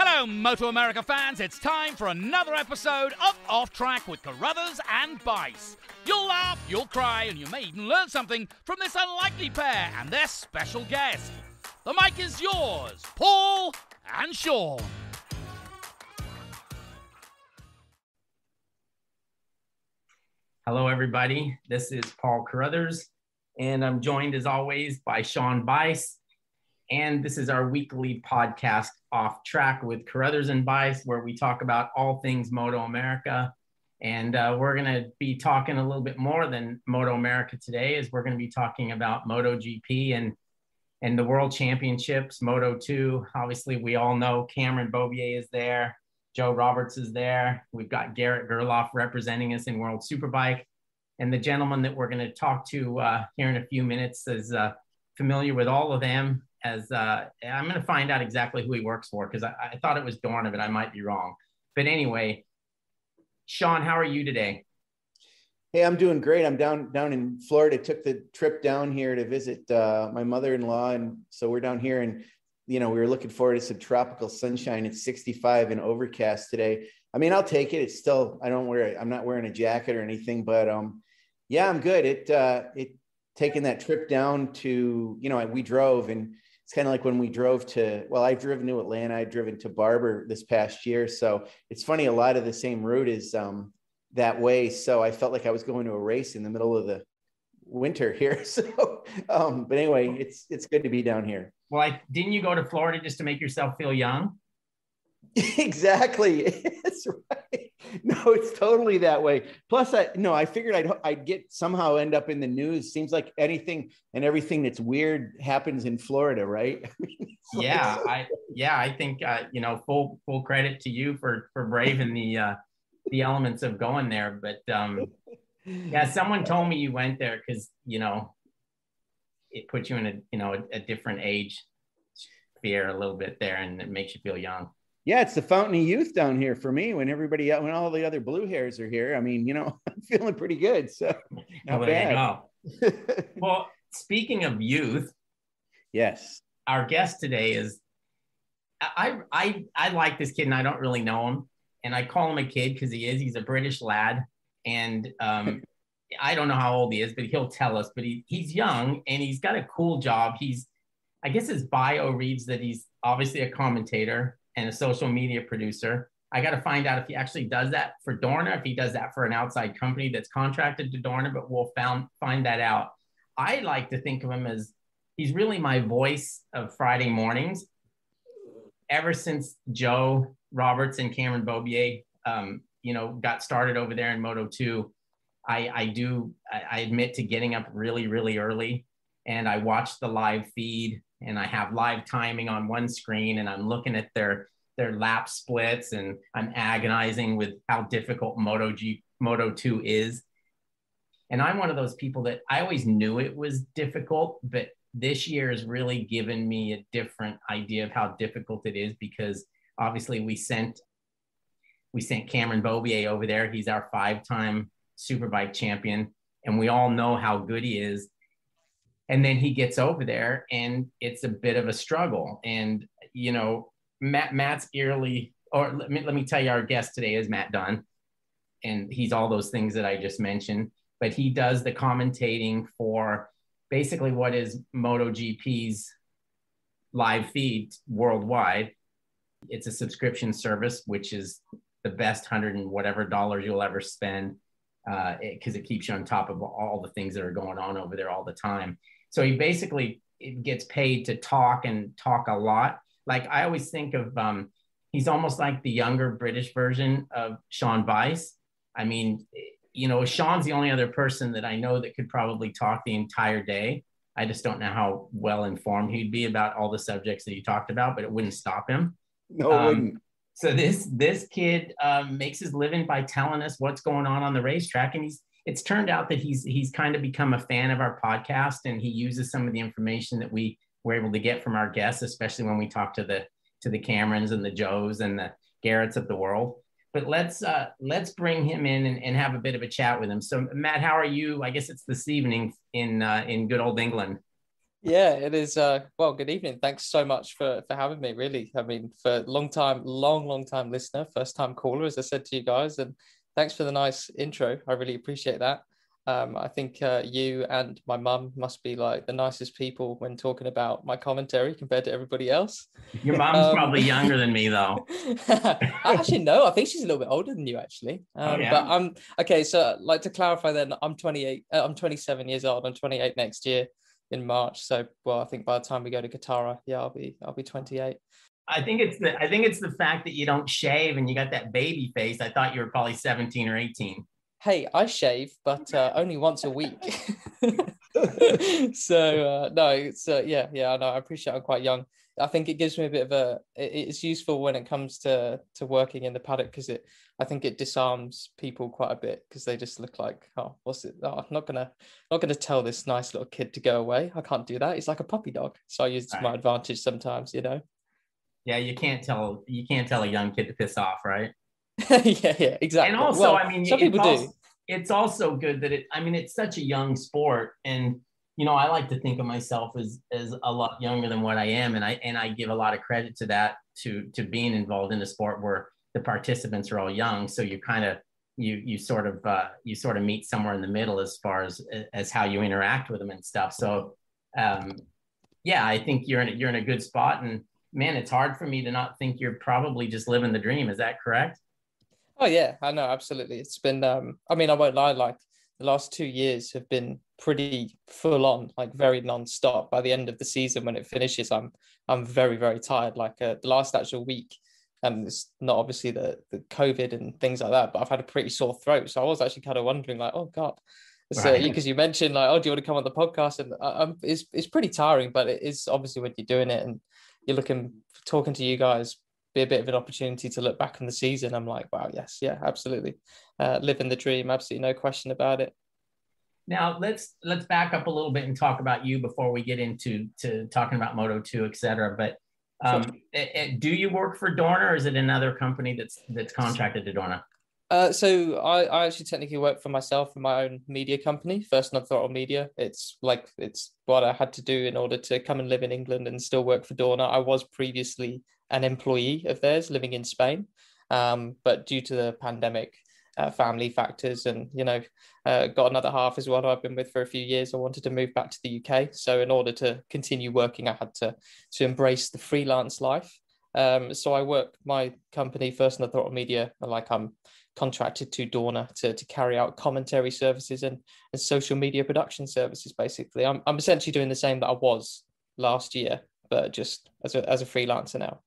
Hello, Moto America fans. It's time for another episode of Off Track with Carruthers and Bice. You'll laugh, you'll cry, and you may even learn something from this unlikely pair and their special guest. The mic is yours, Paul and Sean. Hello, everybody. This is Paul Carruthers, and I'm joined as always by Sean Bice. And this is our weekly podcast, Off Track with Carruthers and Bice, where we talk about all things Moto America. And uh, we're going to be talking a little bit more than Moto America today, as we're going to be talking about Moto GP and and the World Championships, Moto 2. Obviously, we all know Cameron Beaubier is there. Joe Roberts is there. We've got Garrett Gerloff representing us in World Superbike. And the gentleman that we're going to talk to uh, here in a few minutes is uh, familiar with all of them. As uh, I'm going to find out exactly who he works for because I, I, thought it was but I might be wrong. But anyway, Sean, how are you today? Hey, I'm doing great. I'm down down in Florida. Took the trip down here to visit uh, my mother-in-law, and so we're down here and you know, we were looking forward to some tropical sunshine. It's 65 and overcast today. I mean, I'll take it. It's still, I don't wear. I'm not wearing a jacket or anything, but um, yeah, I'm good. It, uh, it taking that trip down to, you know, we drove and it's kind of like when we drove to, well, I've driven to Atlanta, I've driven to Barber this past year. So it's funny. A lot of the same route is um, that way. So I felt like I was going to a race in the middle of the winter here. So, um, but anyway, it's, it's good to be down here. Well, I, didn't you go to Florida just to make yourself feel young? exactly. It's right. No, it's totally that way. Plus, I no, I figured I'd I'd get somehow end up in the news. Seems like anything and everything that's weird happens in Florida, right? yeah, I yeah, I think uh, you know full full credit to you for for braving the uh, the elements of going there. But um, yeah, someone told me you went there because you know it puts you in a you know a, a different age sphere a little bit there, and it makes you feel young. Yeah, it's the fountain of youth down here for me. When everybody, when all the other blue hairs are here, I mean, you know, I'm feeling pretty good. So not well, bad. well, speaking of youth, yes, our guest today is. I I I like this kid, and I don't really know him, and I call him a kid because he is. He's a British lad, and um, I don't know how old he is, but he'll tell us. But he, he's young and he's got a cool job. He's, I guess his bio reads that he's obviously a commentator and a social media producer. I got to find out if he actually does that for Dorna, if he does that for an outside company that's contracted to Dorna, but we'll found, find that out. I like to think of him as he's really my voice of Friday mornings. Ever since Joe Roberts and Cameron Beaubier, um, you know, got started over there in Moto 2, I, I do, I admit to getting up really, really early and I watch the live feed and I have live timing on one screen and I'm looking at their, their lap splits and I'm agonizing with how difficult Moto G, Moto 2 is. And I'm one of those people that I always knew it was difficult, but this year has really given me a different idea of how difficult it is because obviously we sent we sent Cameron Beaubier over there. He's our five-time superbike champion, and we all know how good he is. And then he gets over there, and it's a bit of a struggle. And you know, Matt Matt's eerily, or let me let me tell you, our guest today is Matt Dunn, and he's all those things that I just mentioned. But he does the commentating for basically what is MotoGP's live feed worldwide. It's a subscription service, which is the best hundred and whatever dollars you'll ever spend because uh, it, it, keeps you on top of all the things that are going on over there all the time. So he basically gets paid to talk and talk a lot. Like I always think of, um, he's almost like the younger British version of Sean Bice. I mean, you know, Sean's the only other person that I know that could probably talk the entire day. I just don't know how well informed he'd be about all the subjects that he talked about, but it wouldn't stop him. No, um, so this this kid um, makes his living by telling us what's going on on the racetrack, and he's it's turned out that he's he's kind of become a fan of our podcast, and he uses some of the information that we were able to get from our guests, especially when we talk to the to the Camerons and the Joes and the Garretts of the world. But let's uh, let's bring him in and, and have a bit of a chat with him. So Matt, how are you? I guess it's this evening in uh, in good old England. Yeah, it is. Uh, well, good evening. Thanks so much for for having me. Really, I mean, for long time, long, long time listener, first time caller, as I said to you guys, and thanks for the nice intro. I really appreciate that. Um, I think uh, you and my mum must be like the nicest people when talking about my commentary compared to everybody else. Your mum's um, probably younger than me, though. actually, no, I think she's a little bit older than you, actually. Oh, um, oh, yeah? But I'm okay. So, like to clarify, then I'm 28. Uh, I'm 27 years old. I'm 28 next year in March. So, well, I think by the time we go to Qatar, yeah, I'll be I'll be 28. I think it's the I think it's the fact that you don't shave and you got that baby face. I thought you were probably 17 or 18 hey, I shave, but uh, only once a week. so uh, no, it's uh, yeah, yeah. No, I appreciate. I'm quite young. I think it gives me a bit of a. It's useful when it comes to to working in the paddock because it. I think it disarms people quite a bit because they just look like, oh, what's it? Oh, I'm not gonna, not gonna tell this nice little kid to go away. I can't do that. He's like a puppy dog. So I use it to my advantage sometimes, you know. Yeah, you can't tell you can't tell a young kid to piss off, right? yeah, yeah, exactly. And also, well, I mean, some people also, do. It's also good that it. I mean, it's such a young sport, and you know, I like to think of myself as as a lot younger than what I am, and I and I give a lot of credit to that to to being involved in a sport where the participants are all young. So you kind of you you sort of uh, you sort of meet somewhere in the middle as far as as how you interact with them and stuff. So um, yeah, I think you're in a, you're in a good spot, and man, it's hard for me to not think you're probably just living the dream. Is that correct? Oh yeah, I know absolutely. It's been. Um, I mean, I won't lie. Like the last two years have been pretty full on, like very non-stop. By the end of the season, when it finishes, I'm I'm very very tired. Like uh, the last actual week, and it's not obviously the the COVID and things like that, but I've had a pretty sore throat. So I was actually kind of wondering, like, oh god. So right. because you mentioned like, oh, do you want to come on the podcast? And uh, um, it's it's pretty tiring, but it is obviously when you're doing it and you're looking talking to you guys be a bit of an opportunity to look back on the season. I'm like, wow, yes, yeah, absolutely, uh, living the dream, absolutely no question about it. Now let's let's back up a little bit and talk about you before we get into to talking about Moto two, et cetera. But um, sure. it, it, do you work for Dorna, or is it another company that's that's contracted to Dorna? Uh, so I, I actually technically work for myself for my own media company, First Non Throttle Media. It's like it's what I had to do in order to come and live in England and still work for Dorna. I was previously an employee of theirs living in Spain. Um, but due to the pandemic, uh, family factors, and you know, uh, got another half as well. I've been with for a few years. I wanted to move back to the UK, so in order to continue working, I had to to embrace the freelance life. Um, so I work my company First Non Throttle Media, like I'm contracted to Dorna to, to carry out commentary services and, and social media production services. Basically, I'm I'm essentially doing the same that I was last year, but just as a as a freelancer now.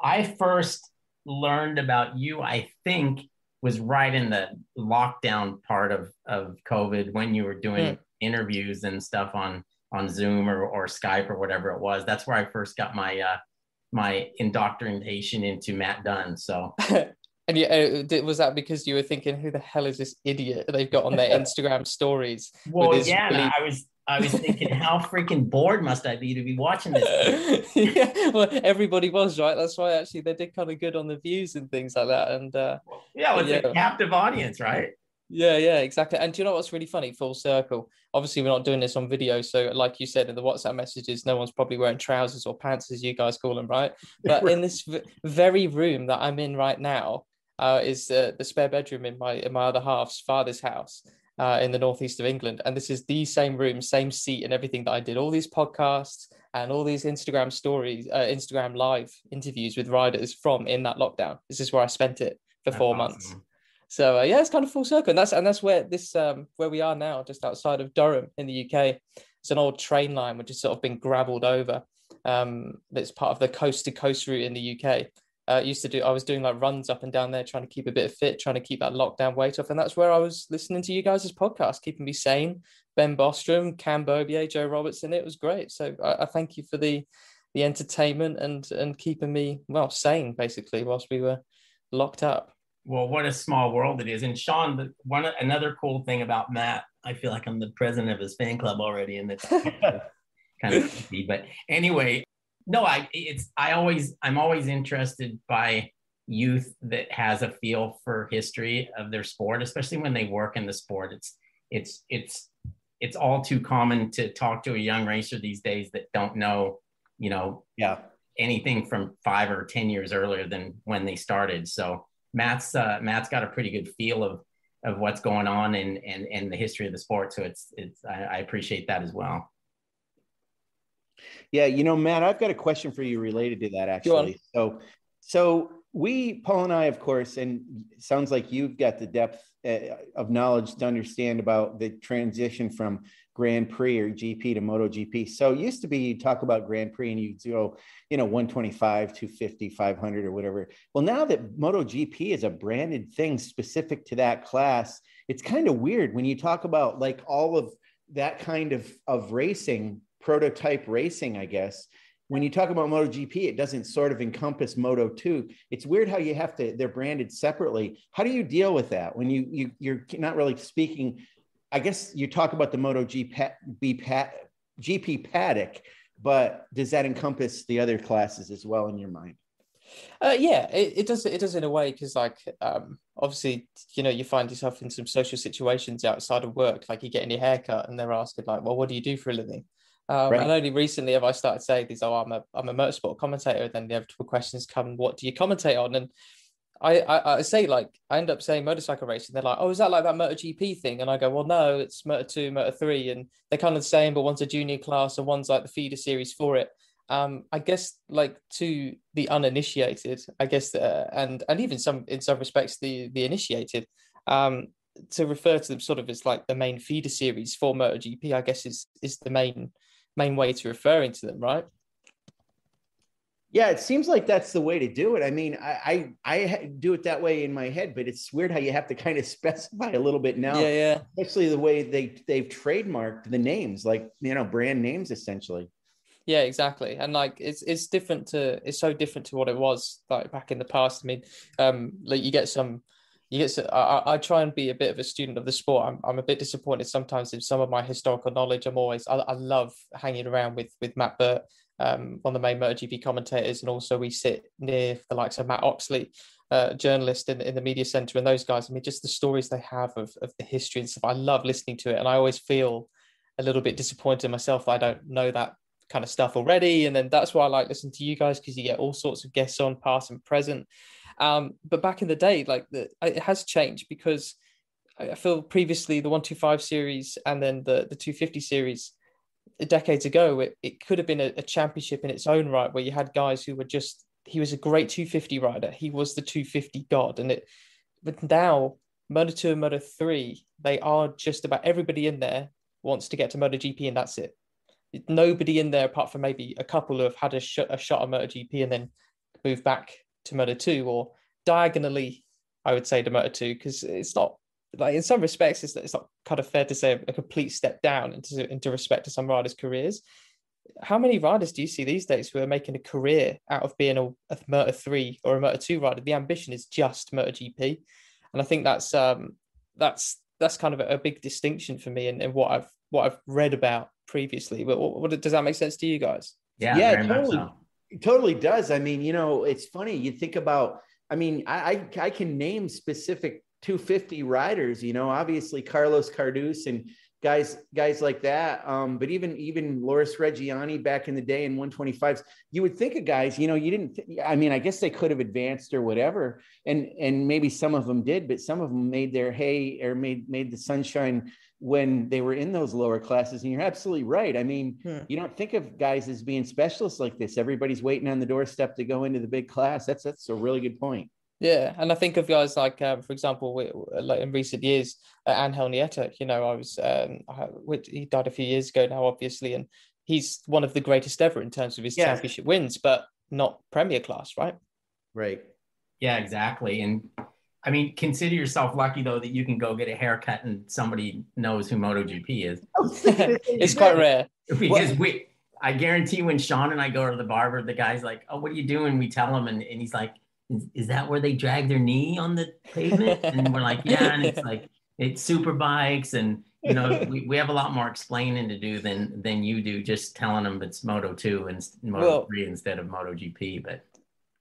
I first learned about you, I think, was right in the lockdown part of, of COVID when you were doing mm. interviews and stuff on on Zoom or, or Skype or whatever it was. That's where I first got my uh, my indoctrination into Matt Dunn. So And yeah, uh, was that because you were thinking, who the hell is this idiot they've got on their Instagram stories? Well, yeah, I was I was thinking, how freaking bored must I be to be watching this? yeah, well, everybody was right. That's why actually they did kind of good on the views and things like that. And uh, yeah, with yeah. a captive audience, right? Yeah, yeah, exactly. And do you know what's really funny? Full circle. Obviously, we're not doing this on video, so like you said in the WhatsApp messages, no one's probably wearing trousers or pants, as you guys call them, right? But in this v- very room that I'm in right now, uh, is uh, the spare bedroom in my in my other half's father's house uh, in the northeast of England. And this is the same room, same seat, and everything that I did all these podcasts and all these Instagram stories, uh, Instagram live interviews with riders from in that lockdown. This is where I spent it for that's four awesome. months. So uh, yeah, it's kind of full circle, and that's and that's where this um, where we are now, just outside of Durham in the UK. It's an old train line which has sort of been gravelled over. Um, that's part of the coast to coast route in the UK uh, used to do i was doing like runs up and down there trying to keep a bit of fit trying to keep that lockdown weight off. And that's where i was listening to you guys' podcast keeping me sane. Ben bostrom cam beaubier joe robertson it was great. So I, I, thank you for the the entertainment and and keeping me well sane basically whilst we were locked up. Well what a small world it is. And sean the one another cool thing about matt i feel like i'm the president of his fan club already and it's kind of creepy but anyway no, I it's I always I'm always interested by youth that has a feel for history of their sport, especially when they work in the sport. It's it's it's it's all too common to talk to a young racer these days that don't know, you know, yeah, anything from five or ten years earlier than when they started. So Matt's uh, Matt's got a pretty good feel of of what's going on and and and the history of the sport. So it's it's I, I appreciate that as well. Yeah, you know, Matt, I've got a question for you related to that actually. So so we paul and i of course and sounds like you've got the depth uh, of knowledge to understand about the transition from grand prix or gp to moto gp so it used to be you talk about grand prix and you'd go you know 125 250 500 or whatever. Well now that moto gp is a branded thing specific to that class it's kind of weird when you talk about like all of that kind of of racing prototype racing i guess when you talk about MotoGP, it doesn't sort of encompass Moto 2. It's weird how you have to, they're branded separately. How do you deal with that when you, you you're not really speaking? I guess you talk about the Moto GP, GP paddock, but does that encompass the other classes as well in your mind? Uh, yeah, it, it does. It does in a way because, like, um, obviously, you know, you find yourself in some social situations outside of work, like you getting your haircut, and they're asking, like, "Well, what do you do for a living?" Um, right. And only recently have I started saying these, oh, I'm a, I'm a motorsport commentator. And then the inevitable questions come, what do you commentate on? And I, I, I, say like, I end up saying motorcycle racing. They're like, oh, is that like that MotoGP thing? And I go, well, no, it's Moto 2, Moto 3. And they're kind of the same, but one's a junior class and one's like the feeder series for it. Um, I guess like to the uninitiated, I guess, uh, and and even some in some respects the the initiated, um, to refer to them sort of as like the main feeder series for MotoGP, I guess is is the main main way to referring to them, right? Yeah, it seems like that's the way to do it. I mean, I, I, I do it that way in my head, but it's weird how you have to kind of specify a little bit now. Yeah, yeah. Especially the way they they've trademarked the names, like you know, brand names essentially. Yeah, exactly. And like it's it's different to it's so different to what it was like back in the past. I mean, um, like you get some you get I, I try and be a bit of a student of the sport. I'm, I'm a bit disappointed sometimes in some of my historical knowledge. I'm always I, I love hanging around with with Matt Burt, um, one of the main MotoGP commentators, and also we sit near the likes of Matt Oxley, uh, journalist in, in the media center, and those guys. I mean, just the stories they have of, of the history and stuff. I love listening to it, and I always feel a little bit disappointed myself. I don't know that kind of stuff already, and then that's why I like listening to you guys because you get all sorts of guests on, past and present. Um, but back in the day, like the, it has changed because I feel previously the 125 series and then the, the 250 series decades ago, it, it could have been a, a championship in its own right where you had guys who were just, he was a great 250 rider. He was the 250 god. And it, but now Moto 2 and Moto 3, they are just about everybody in there wants to get to Moto GP and that's it. Nobody in there, apart from maybe a couple who have had a, sh- a shot at MotoGP and then moved back to Moto 2 or diagonally, I would say to Moto 2 because it's not like in some respects it's, it's not kind of fair to say a complete step down into, into respect to some riders' careers. How many riders do you see these days who are making a career out of being a, a Moto 3 or a Moto 2 rider? The ambition is just MotoGP. And I think that's um that's that's kind of a, a big distinction for me and, and what I've what I've read about previously. But what, what, does that make sense to you guys? Yeah, yeah, totally. So. Totally does. I mean, you know, it's funny. You think about, I mean, I, I, I can name specific 250 riders, you know, obviously Carlos Cardús and guys, guys like that. Um, but even, even Loris Reggiani back in the day in 125s, you would think of guys, you know, you didn't, th- I mean, I guess they could have advanced or whatever. And, and maybe some of them did, but some of them made their hay or made, made the sunshine when they were in those lower classes. And you're absolutely right. I mean, hmm. you don't think of guys as being specialists like this. Everybody's waiting on the doorstep to go into the big class. That's that's a really good point. Yeah, and I think of guys like, um, for example, we, like in recent years, uh, Angel Nieto. You know, I was um, I, he died a few years ago now, obviously, and he's one of the greatest ever in terms of his yeah. championship wins, but not Premier class, right? Right. Yeah, exactly. And I mean, consider yourself lucky though that you can go get a haircut and somebody knows who MotoGP is. it's quite rare. Because we, I guarantee when Sean and I go to the barber, the guy's like, "Oh, what are you doing?" We tell him, and, and he's like, is, "Is that where they drag their knee on the pavement?" And we're like, "Yeah," and it's like it's super bikes, and you know, we, we have a lot more explaining to do than than you do, just telling them it's Moto two and Moto well, three instead of Moto GP. But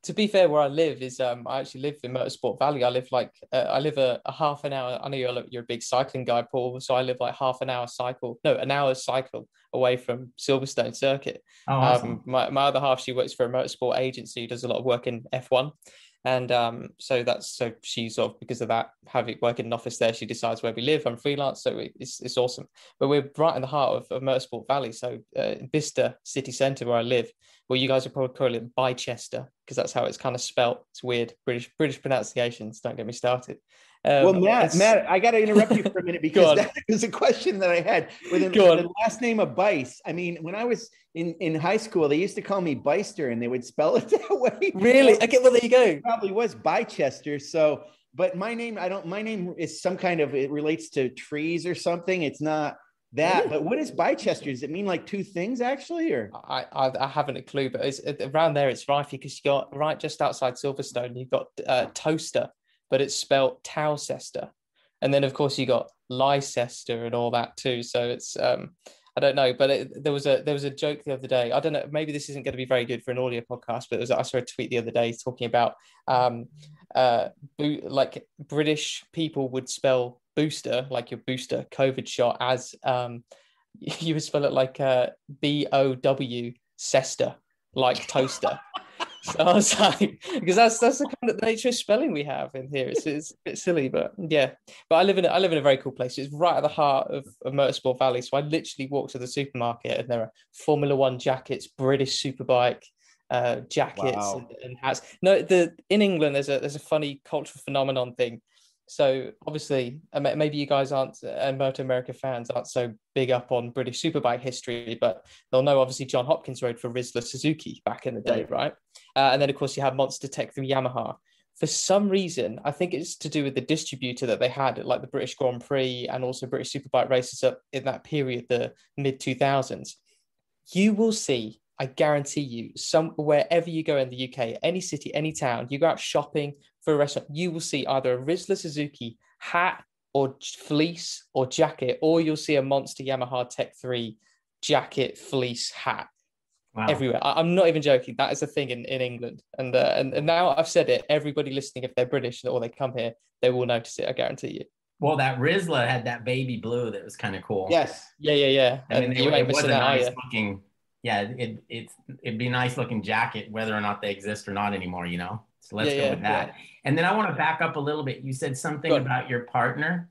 to be fair, where I live is um, I actually live in Motorsport Valley. I live like uh, I live a, a, half an hour. I know you're you're a big cycling guy, Paul. So I live like half an hour cycle, no, an hour cycle away from Silverstone Circuit. Oh, awesome. um, my my other half, she works for a motorsport agency, does a lot of work in F1, and um, so that's so she sort of because of that having working in an office there, she decides where we live. I'm freelance, so it's it's awesome. But we're right in the heart of, of Motorsport Valley, so uh, Bicester city centre where I live. Well, you guys are probably calling it Bicester because that's how it's kind of spelt. It's weird British British pronunciations. Don't get me started. Um, well, Matt, Matt, I got to interrupt you for a minute because that was a question that I had with, with the last name of Bice. I mean, when I was in, in high school, they used to call me Beister and they would spell it that way. Really? Okay, well, there you go. It probably was Bychester. So, but my name, I don't, my name is some kind of, it relates to trees or something. It's not that, but what is Bychester? Does it mean like two things actually, or I I, I haven't a clue, but it's around there. It's right because you got right just outside Silverstone. You've got uh, Towcester, but it's spelt Towcester. And then of course you got Leicester and all that too. So it's um I don't know, but it, there was a there was a joke the other day. I don't know, maybe this isn't going to be very good for an audio podcast, but it was I saw a tweet the other day talking about um uh like British people would spell booster like your booster COVID shot as um you would spell it like uh B O W Cester like toaster. So I was like, because that's that's the kind of nature of spelling we have in here. It's, it's a bit silly, but yeah. But I live in a, I live in a very cool place. It's right at the heart of, of Motorsport Valley. So I literally walk to the supermarket and there are Formula One jackets, British Superbike uh, jackets wow. and, and, hats. No, the in England there's a there's a funny cultural phenomenon thing so obviously, maybe you guys aren't and Moto America fans aren't so big up on British Superbike history, but they'll know obviously John Hopkins rode for Rizla Suzuki back in the day, right? Uh, and then of course you have Monster Tech from Yamaha. For some reason, I think it's to do with the distributor that they had, like the British Grand Prix and also British Superbike races up in that period, the mid 2000s. You will see I guarantee you, some wherever you go in the UK, any city, any town, you go out shopping for a restaurant, you will see either a Rizla Suzuki hat or fleece or jacket, or you'll see a Monster Yamaha Tech 3 jacket, fleece, hat. Wow. Everywhere. I, am not even joking. That is a thing in, in England. And, uh, and and now I've said it. Everybody listening, if they're British or they come here, they will notice it. I guarantee you. Well, that Rizla had that baby blue that was kind of cool. Yes. Yeah, yeah, yeah. I mean, it, it was a nice looking yeah, it, it's it'd be a nice looking jacket, whether or not they exist or not anymore, you know. So let's yeah, go yeah, with that. Yeah. And then I want to back up a little bit. You said something about your partner.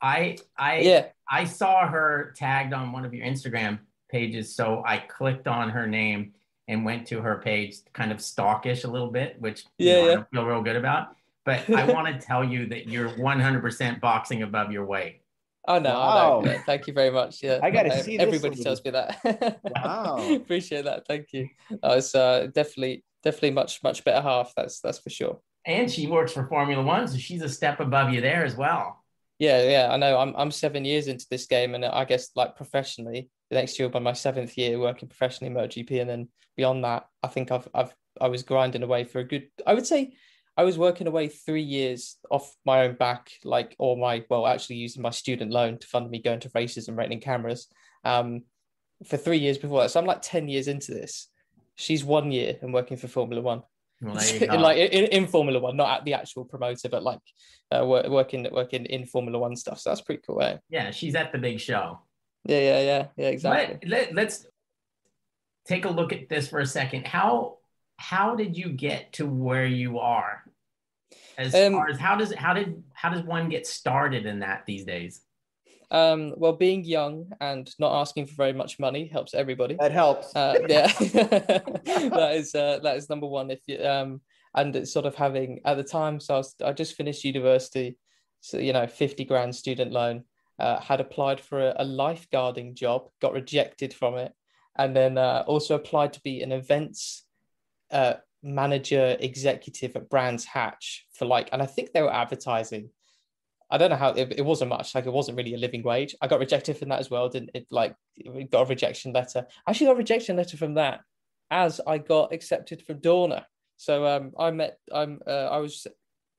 I I yeah I saw her tagged on one of your Instagram pages, so I clicked on her name and went to her page, kind of stalkish a little bit, which yeah, know, yeah. I don't feel real good about. But I want to tell you that you're 100% boxing above your weight. Oh no, wow. no, Thank you very much. Yeah, I got to see. Everybody tells me that. wow, appreciate that. Thank you. Oh, it's uh, definitely, definitely much, much better half. That's that's for sure. And she works for Formula One, so she's a step above you there as well. Yeah, yeah, I know. I'm I'm seven years into this game, and I guess like professionally, the next year will be my seventh year working professionally in MotoGP, and then beyond that, I think I've I've I was grinding away for a good. I would say I was working away three years off my own back, like, or my, well, actually using my student loan to fund me going to races and renting cameras um, for three years before that. So I'm like 10 years into this. She's one year and working for Formula One. Well, like in, in, Formula One, not at the actual promoter, but like uh, working working in Formula One stuff. So that's pretty cool. Eh? Yeah, she's at the big show. Yeah, yeah, yeah, yeah, exactly. Let, let, let's take a look at this for a second. How how did you get to where you are? As um, far as how does how did how does one get started in that these days? Um, well, being young and not asking for very much money helps everybody. That helps. Uh, yeah, that is uh, that is number one. If you um, and it's sort of having at the time, so I, was, I just finished university, so you know, fifty grand student loan. Uh, had applied for a, a lifeguarding job, got rejected from it, and then uh, also applied to be an events uh, manager executive at Brands Hatch for like, and I think they were advertising. I don't know how it, it wasn't much, like it wasn't really a living wage. I got rejected from that as well. Didn't it like got a rejection letter? I actually got a rejection letter from that as I got accepted from Dorna. So um, I met I'm uh, I was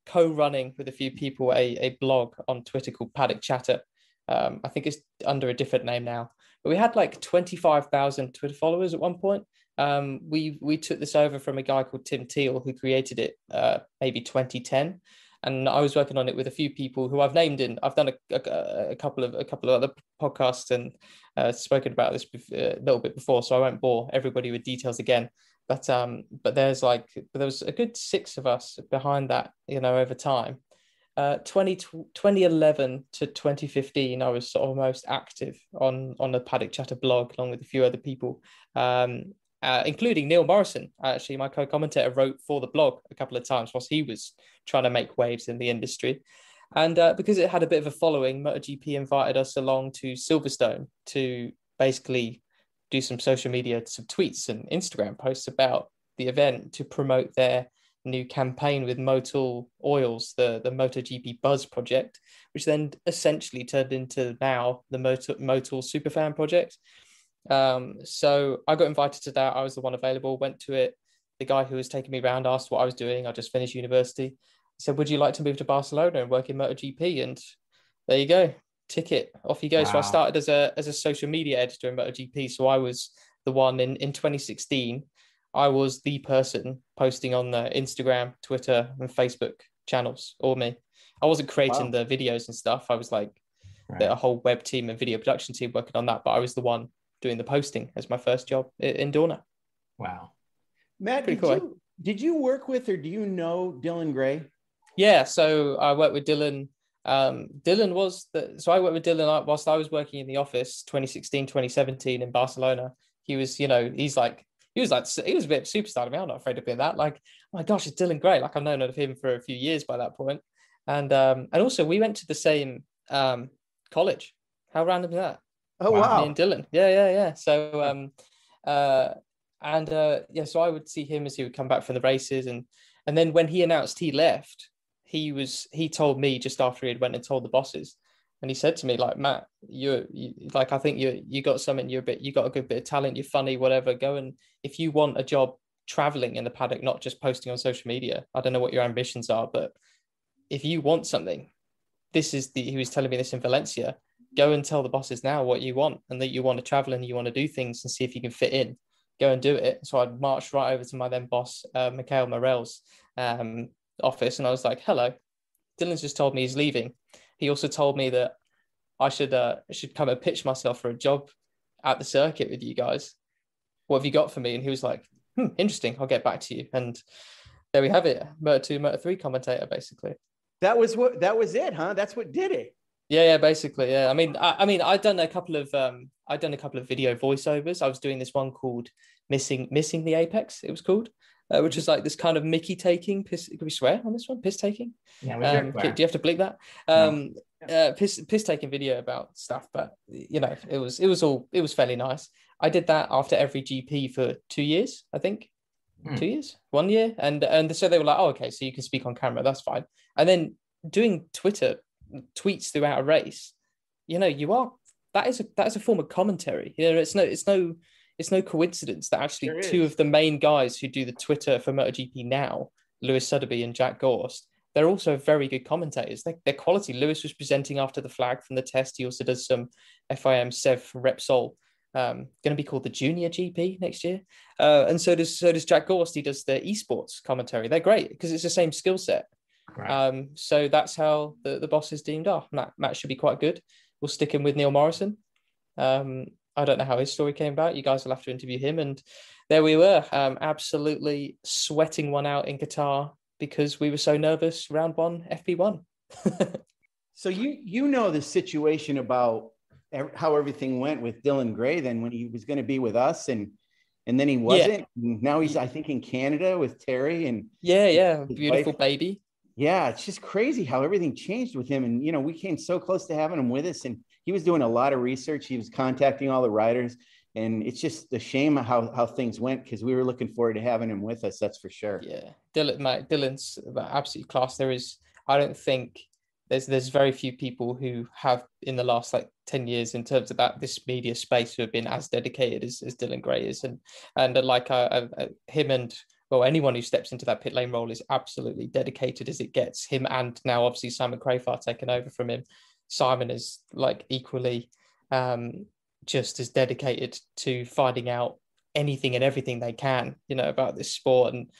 co-running with a few people a, a blog on Twitter called Paddock Chatter. Um, I think it's under a different name now, but we had like 25,000 Twitter followers at one point Um, we we took this over from a guy called Tim Teal who created it uh, maybe 2010, and I was working on it with a few people who I've named in. I've done a, a, a couple of a couple of other podcasts and uh, spoken about this a little bit before, so I won't bore everybody with details again. But um, but there's like there was a good six of us behind that, you know, over time. Uh, 20, 2011 to 2015, I was sort of most active on on the Paddock Chatter blog, along with a few other people, um, uh, including Neil Morrison. Actually, my co-commentator wrote for the blog a couple of times whilst he was trying to make waves in the industry. And uh, because it had a bit of a following, MotoGP invited us along to Silverstone to basically do some social media, some tweets and Instagram posts about the event to promote their new campaign with Motul Oils, the, the MotoGP Buzz project, which then essentially turned into now the Motul, Motul Superfan project. Um, so I got invited to that. I was the one available, went to it. The guy who was taking me around asked what I was doing. I just finished university. He said, Would you like to move to Barcelona and work in MotoGP? And there you go. Ticket, off you go. Wow. So I started as a as a social media editor in MotoGP. So I was the one in, in 2016. I was the person posting on the Instagram, Twitter, and Facebook channels, or me. I wasn't creating wow. the videos and stuff. I was like right. a whole web team and video production team working on that, but I was the one doing the posting as my first job in Dorna. Wow. Matt, did, cool. you, did you work with or do you know Dylan Gray? Yeah, so I worked with Dylan. Um, Dylan was the so I worked with Dylan whilst I was working in the office 2016, 2017 in Barcelona. He was, you know, he's like he was like he was a bit of a superstar to me. I'm not afraid of being that. Like, oh my gosh, it's Dylan Gray. Like I've known of him for a few years by that point. And um, and also we went to the same um college. How random is that? Oh wow. Me and Dylan. Yeah, yeah, yeah. So um uh and uh yeah, so I would see him as he would come back from the races and and then when he announced he left, he was he told me just after he had went and told the bosses. And he said to me, like, Matt, you're you, like I think you you got something, you're a bit you got a good bit of talent, you're funny, whatever. Go and if you want a job traveling in the paddock, not just posting on social media. I don't know what your ambitions are, but if you want something, this is the he was telling me this in Valencia go and tell the bosses now what you want and that you want to travel and you want to do things and see if you can fit in. Go and do it. So I'd marched right over to my then boss, uh, Mikhail Morel's um, office, and I was like, "Hello, Dylan's just told me he's leaving. He also told me that I should uh, should come and pitch myself for a job at the circuit with you guys. What have you got for me?" And he was like, hmm, "Interesting. I'll get back to you." And there we have it. Moto two, Moto three commentator, basically. That was what. That was it, huh? That's what did it. Yeah, yeah, basically, yeah. I mean, I, I mean, I'd done a couple of um, I'd done a couple of video voiceovers. I was doing this one called "Missing Missing the Apex." It was called, uh, which is like this kind of Mickey taking piss. Can we swear on this one? Piss taking. Yeah, we um, do you have to bleep that? Um, no. uh, piss piss taking video about stuff, but you know, it was it was all it was fairly nice. I did that after every GP for two years, I think. Hmm. Two years, one year, and and so they were like, "Oh, okay, so you can speak on camera, that's fine." And then doing Twitter tweets throughout a race, you know, you are that is a that is a form of commentary. You know, it's no it's no it's no coincidence that actually two of the main guys who do the Twitter for MotoGP now, Lewis Suddaby and Jack Gorst, they're also very good commentators. They, they're quality. Lewis was presenting after the flag from the test. He also does some FIM CEV from Repsol. Um, going to be called the Junior GP next year, uh, and so does so does Jack Gorst. He does the esports commentary. They're great because it's the same skill set. Right. Um, so that's how the, the bosses deemed, oh, Matt, Matt should be quite good. We'll stick him with Neil Morrison. Um, I don't know how his story came about. You guys will have to interview him. And there we were, um, absolutely sweating one out in Qatar because we were so nervous. Round one, FP1. so you you know the situation about how everything went with Dylan Gray then when he was going to be with us and and then he wasn't. Yeah. Now he's I think in Canada with Terry and yeah, yeah, beautiful wife. baby yeah, it's just crazy how everything changed with him. And, you know, we came so close to having him with us, and he was doing a lot of research. He was contacting all the writers, And it's just a shame how, how things went because we were looking forward to having him with us. That's for sure. Yeah. Dylan, Dylan's absolute class. There is, I don't think there's there's very few people who have in the last like 10 years in terms of that this media space who have been as dedicated as, as Dylan Gray is and and uh, like uh, uh, him and well, anyone who steps into that pit lane role is absolutely dedicated as it gets. Him and now obviously Simon Crafar taken over from him. Simon is like equally um, just as dedicated to finding out anything and everything they can, you know, about this sport. And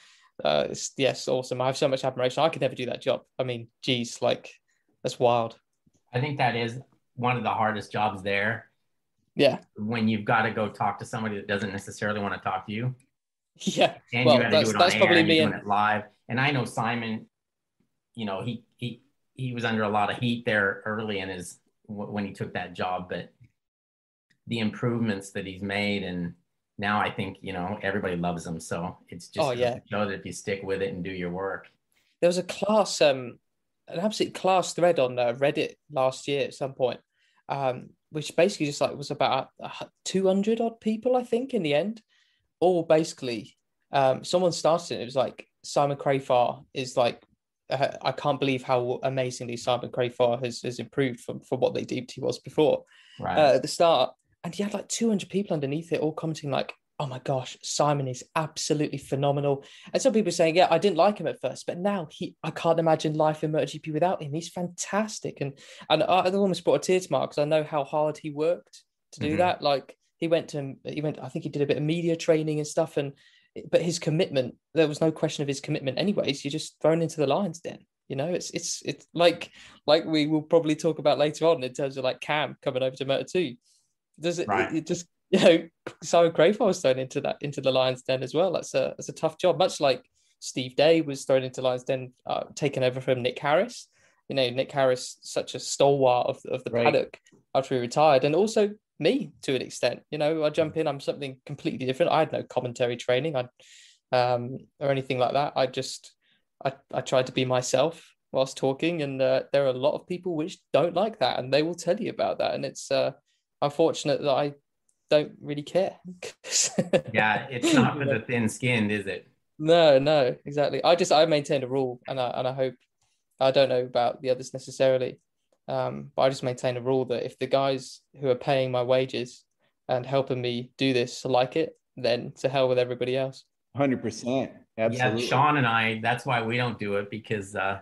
uh, it's, yes, awesome. I have so much admiration. I could never do that job. I mean, geez, like that's wild. I think that is one of the hardest jobs there. Yeah. When you've got to go talk to somebody that doesn't necessarily want to talk to you. Yeah. And well, you got to that's, do it that's on probably air and me you're and doing it live. And I know Simon, you know, he he he was under a lot of heat there early in his when he took that job, but the improvements that he's made and now I think you know everybody loves him. So it's just Oh, yeah. know that if you stick with it and do your work. there was a class um an absolute class thread on uh, reddit last year at some point um which basically just like was about uh, 200 odd people i think in the end all basically um someone started it it was like simon crafar is like uh, i can't believe how amazingly simon crafar has, has improved from, from what they deemed he was before Right. uh, at the start, and he had like 200 people underneath it, all commenting like, "Oh my gosh, Simon is absolutely phenomenal." And some people saying, "Yeah, I didn't like him at first, but now he, I can't imagine life in MotoGP without him. He's fantastic." And and I, I almost brought a tear to my because I know how hard he worked to do Mhm. that. Like he went to, he went, I think he did a bit of media training and stuff, and but his commitment, there was no question of his commitment. Anyways, you're just thrown into the lions' den. You know, it's it's it's like like we will probably talk about later on in terms of like Cam coming over to Moto Two. Does it, Right. it, just you know Simon Crafar was thrown into that into the Lions Den as well. That's a that's a tough job. Much like Steve Day was thrown into Lions Den, uh, taken over from Nick Harris. You know, Nick Harris, such a stalwart of, of the Right. paddock after he retired, and also me to an extent. You know, I jump in, I'm something completely different. I had no commentary training, I um or anything like that. I just I, I tried to be myself whilst talking, and uh, there are a lot of people which don't like that, and they will tell you about that. And it's uh, unfortunate that I don't really care. yeah, it's not for the thin-skinned, is it? No, no, exactly. I just I maintained a rule, and I and I hope I don't know about the others necessarily, um, but I just maintain a rule that if the guys who are paying my wages and helping me do this like it, then to hell with everybody else. Hundred percent. Absolutely. Yeah, Sean and I, that's why we don't do it because uh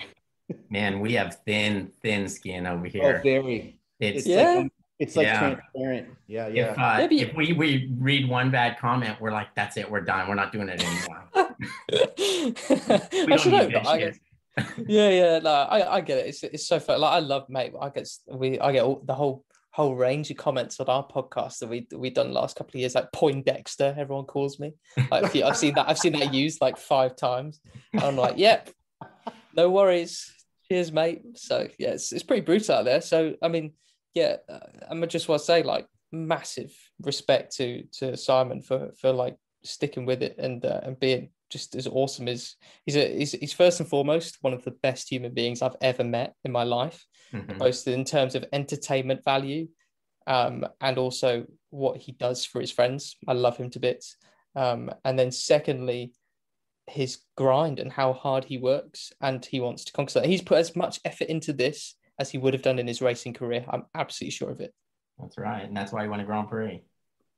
man, we have thin, thin skin over here. Oh, here. very. It's It's Yeah. like it's like Yeah. transparent. Yeah, yeah. if uh, Yeah, but you- if we we read one bad comment, we're like, that's it, we're done. We're not doing it anymore. I We should don't know, need but I this guess, shit. Yeah, yeah, no, I, I get it. It's it's so fun. Like I love, mate. I get we I get all, the whole whole range of comments on our podcast that we we done the last couple of years. Like Poindexter, everyone calls me. Like you- I've seen that. I've seen that used like five times. And I'm like, yep, no worries. Cheers, mate. So yeah, it's it's pretty brutal out there. So I mean, yeah, uh, I'm just want to say like massive respect to to Simon for for like sticking with it and uh, and being just as awesome as he's a he's, he's first and foremost one of the best human beings I've ever met in my life, Mhm. both in terms of entertainment value, um, and also what he does for his friends. I love him to bits. Um, and then secondly, his grind and how hard he works and he wants to conquer. He's put as much effort into this as he would have done in his racing career. I'm absolutely sure of it. That's right. And that's why he won a Grand Prix.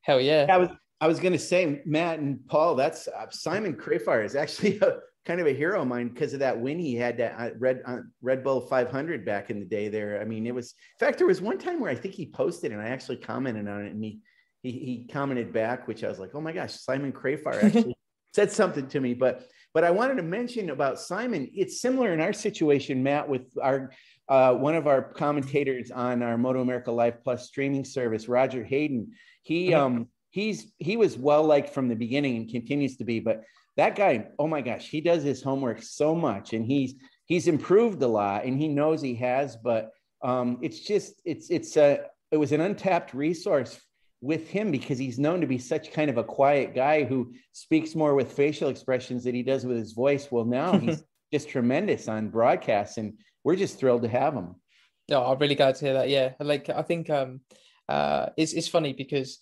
Hell yeah. I was I was gonna say Matt and Paul. That's uh, Simon Crafar is actually a kind of a hero of mine because of that win he had at uh, Red uh, Red Bull 500 back in the day. There, I mean, it was. In fact, there was one time where I think he posted and I actually commented on it, and he he, he commented back, which I was like, oh my gosh, Simon Crafar actually said something to me. But but I wanted to mention about Simon. It's similar in our situation, Matt, with our uh, one of our commentators on our Moto America Live Plus streaming service, Roger Hayden. He um he's he was well liked from the beginning and continues to be, but that guy, oh my gosh, he does his homework so much and he's he's improved a lot and he knows he has, but um it's just it's it's a it was an untapped resource with him because he's known to be such kind of a quiet guy who speaks more with facial expressions than he does with his voice. Well, now he's just tremendous on broadcasts and we're just thrilled to have him. No, I'm really glad to hear that. Yeah, like I think um, uh, it's it's funny because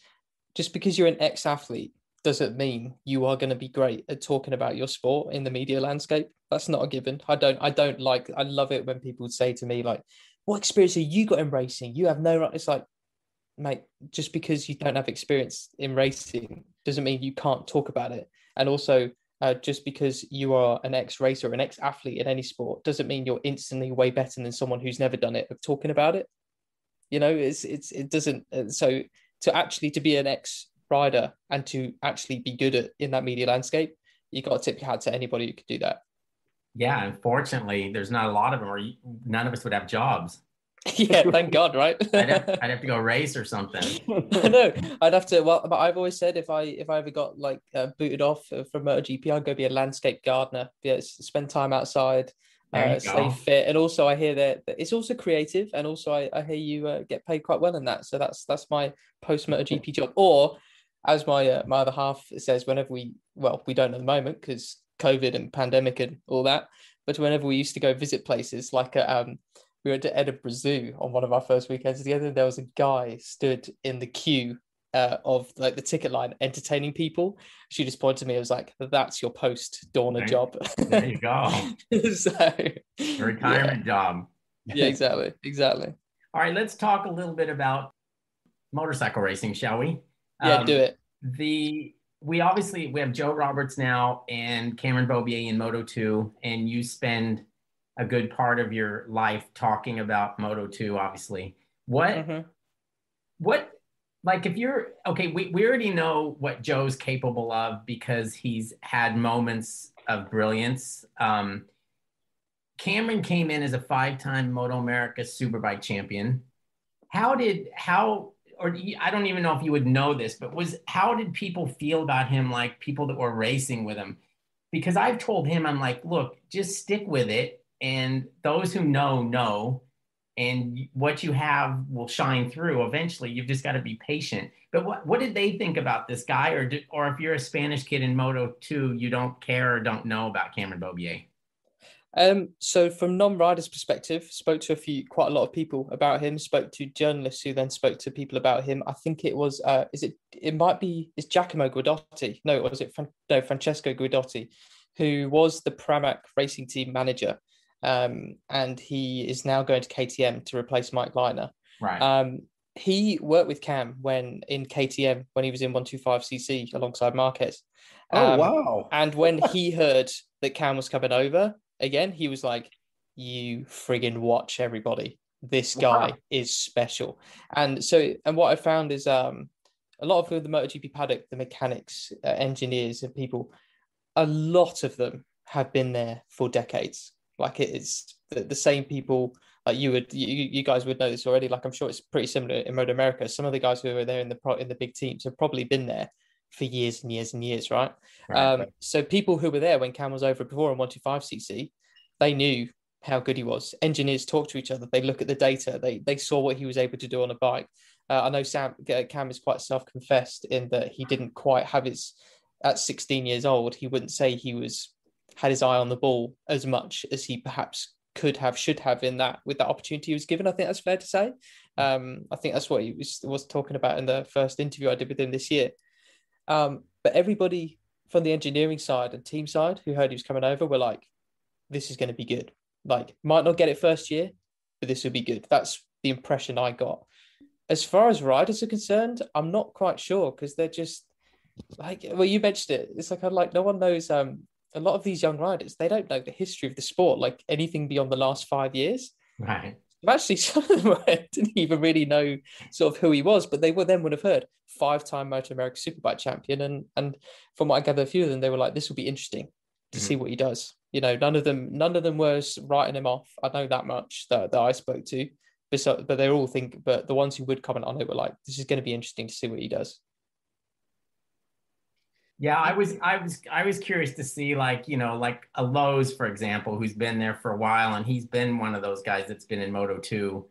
just because you're an ex-athlete doesn't mean you are going to be great at talking about your sport in the media landscape. That's not a given. I don't I don't like. I love it when people say to me like, "What experience have you got in racing? You have no." right." It's like, mate, just because you don't have experience in racing doesn't mean you can't talk about it. And also, uh, just because you are an ex-racer, an ex-athlete in any sport, doesn't mean you're instantly way better than someone who's never done it of talking about it. You know, it's it's it doesn't. uh, So to actually to be an ex rider and to actually be good at in that media landscape, you got to tip your hat to anybody who could do that. Yeah, unfortunately, there's not a lot of them, or none of us would have jobs. yeah, thank God, right? I'd, have, I'd have to go race or something. no, I'd have to. Well, but I've always said if I if I ever got like uh, booted off from MotoGP, I'd go be a landscape gardener. Yeah, spend time outside, uh, stay fit, and also I hear that it's also creative, and also I, I hear you uh, get paid quite well in that. So that's that's my post MotoGP job. Or as my uh, my other half says, whenever we well we don't at the moment because COVID and pandemic and all that, but whenever we used to go visit places like uh, um we went to Edinburgh Zoo on one of our first weekends together. There was a guy stood in the queue uh, of like the ticket line entertaining people. She just pointed to me. I was like, "That's your post Dorna There- job." There you go. so, retirement job. yeah, exactly, exactly. All right, let's talk a little bit about motorcycle racing, shall we? Yeah, Um, do it. The we obviously we have Joe Roberts now and Cameron Beaubier in Moto 2, and you spend a good part of your life talking about Moto 2, obviously. What Mhm. what like if you're okay we, we already know what joe's capable of because he's had moments of brilliance. Um cameron came in as a five-time moto america superbike champion. How did how or i don't even know if you would know this but was how did people feel about him like people that were racing with him? Because i've told him i'm like look just stick with it and those who know know and what you have will shine through eventually you've just got to be patient but what, what did they think about this guy or did, or if you're a spanish kid in moto 2 you don't care or don't know about cameron beaubier Um, so from non-riders' perspective, spoke to a few, quite a lot of people about him. Spoke to journalists who then spoke to people about him. I think it was, uh, is it? It might be. Is Giacomo Guidotti? No, was it? Fran- no, Francesco Guidotti, who was the Pramac racing team manager, um, and he is now going to KTM to replace Mike Leitner. right Um, he worked with Cam when in KTM when he was in 125cc alongside Marquez. Oh Um, wow! and when he heard that Cam was coming over again, he was like, "You friggin' watch everybody. This guy Wow. is special." And so, and what I found is, um, a lot of the MotoGP paddock, the mechanics, uh, engineers, and people, a lot of them have been there for decades. Like it is the, the same people. Like you would, you, you guys would know this already. Like I'm sure it's pretty similar in Moto America. Some of the guys who were there in the pro, in the big teams have probably been there for years and years and years, right? right, Um, right. so people who were there when Cam was over before on 125cc, they knew how good he was. Engineers talk to each other. They look at the data. They they saw what he was able to do on a bike. Uh, I know Sam uh, Cam is quite self-confessed in that he didn't quite have his at 16 years old. He wouldn't say he was had his eye on the ball as much as he perhaps could have, should have in that with that opportunity he was given. I think that's fair to say. Um, I think that's what he was was talking about in the first interview I did with him this year. Um, but everybody from the engineering side and team side who heard he was coming over were like, this is going to be good. Like, might not get it first year, but this will be good. That's the impression I got. As far as riders are concerned, I'm not quite sure because they're just like, well, you mentioned it. It's like, I'm like, no one knows. Um, a lot of these young riders, they don't know the history of the sport, like anything beyond the last five years. right Actually, some of them didn't even really know sort of who he was, but they would then would have heard five-time Moto America Superbike champion, and and from what I gather, a few of them they were like, "This will be interesting to Mhm. see what he does." You know, none of them, none of them was writing him off. I know that much that, that I spoke to, but so, but they all think, but the ones who would comment on it were like, "This is going to be interesting to see what he does." Yeah, I was, I was, I was curious to see, like, you know, like a Lowes, for example, who's been there for a while, and he's been one of those guys that's been in Moto two,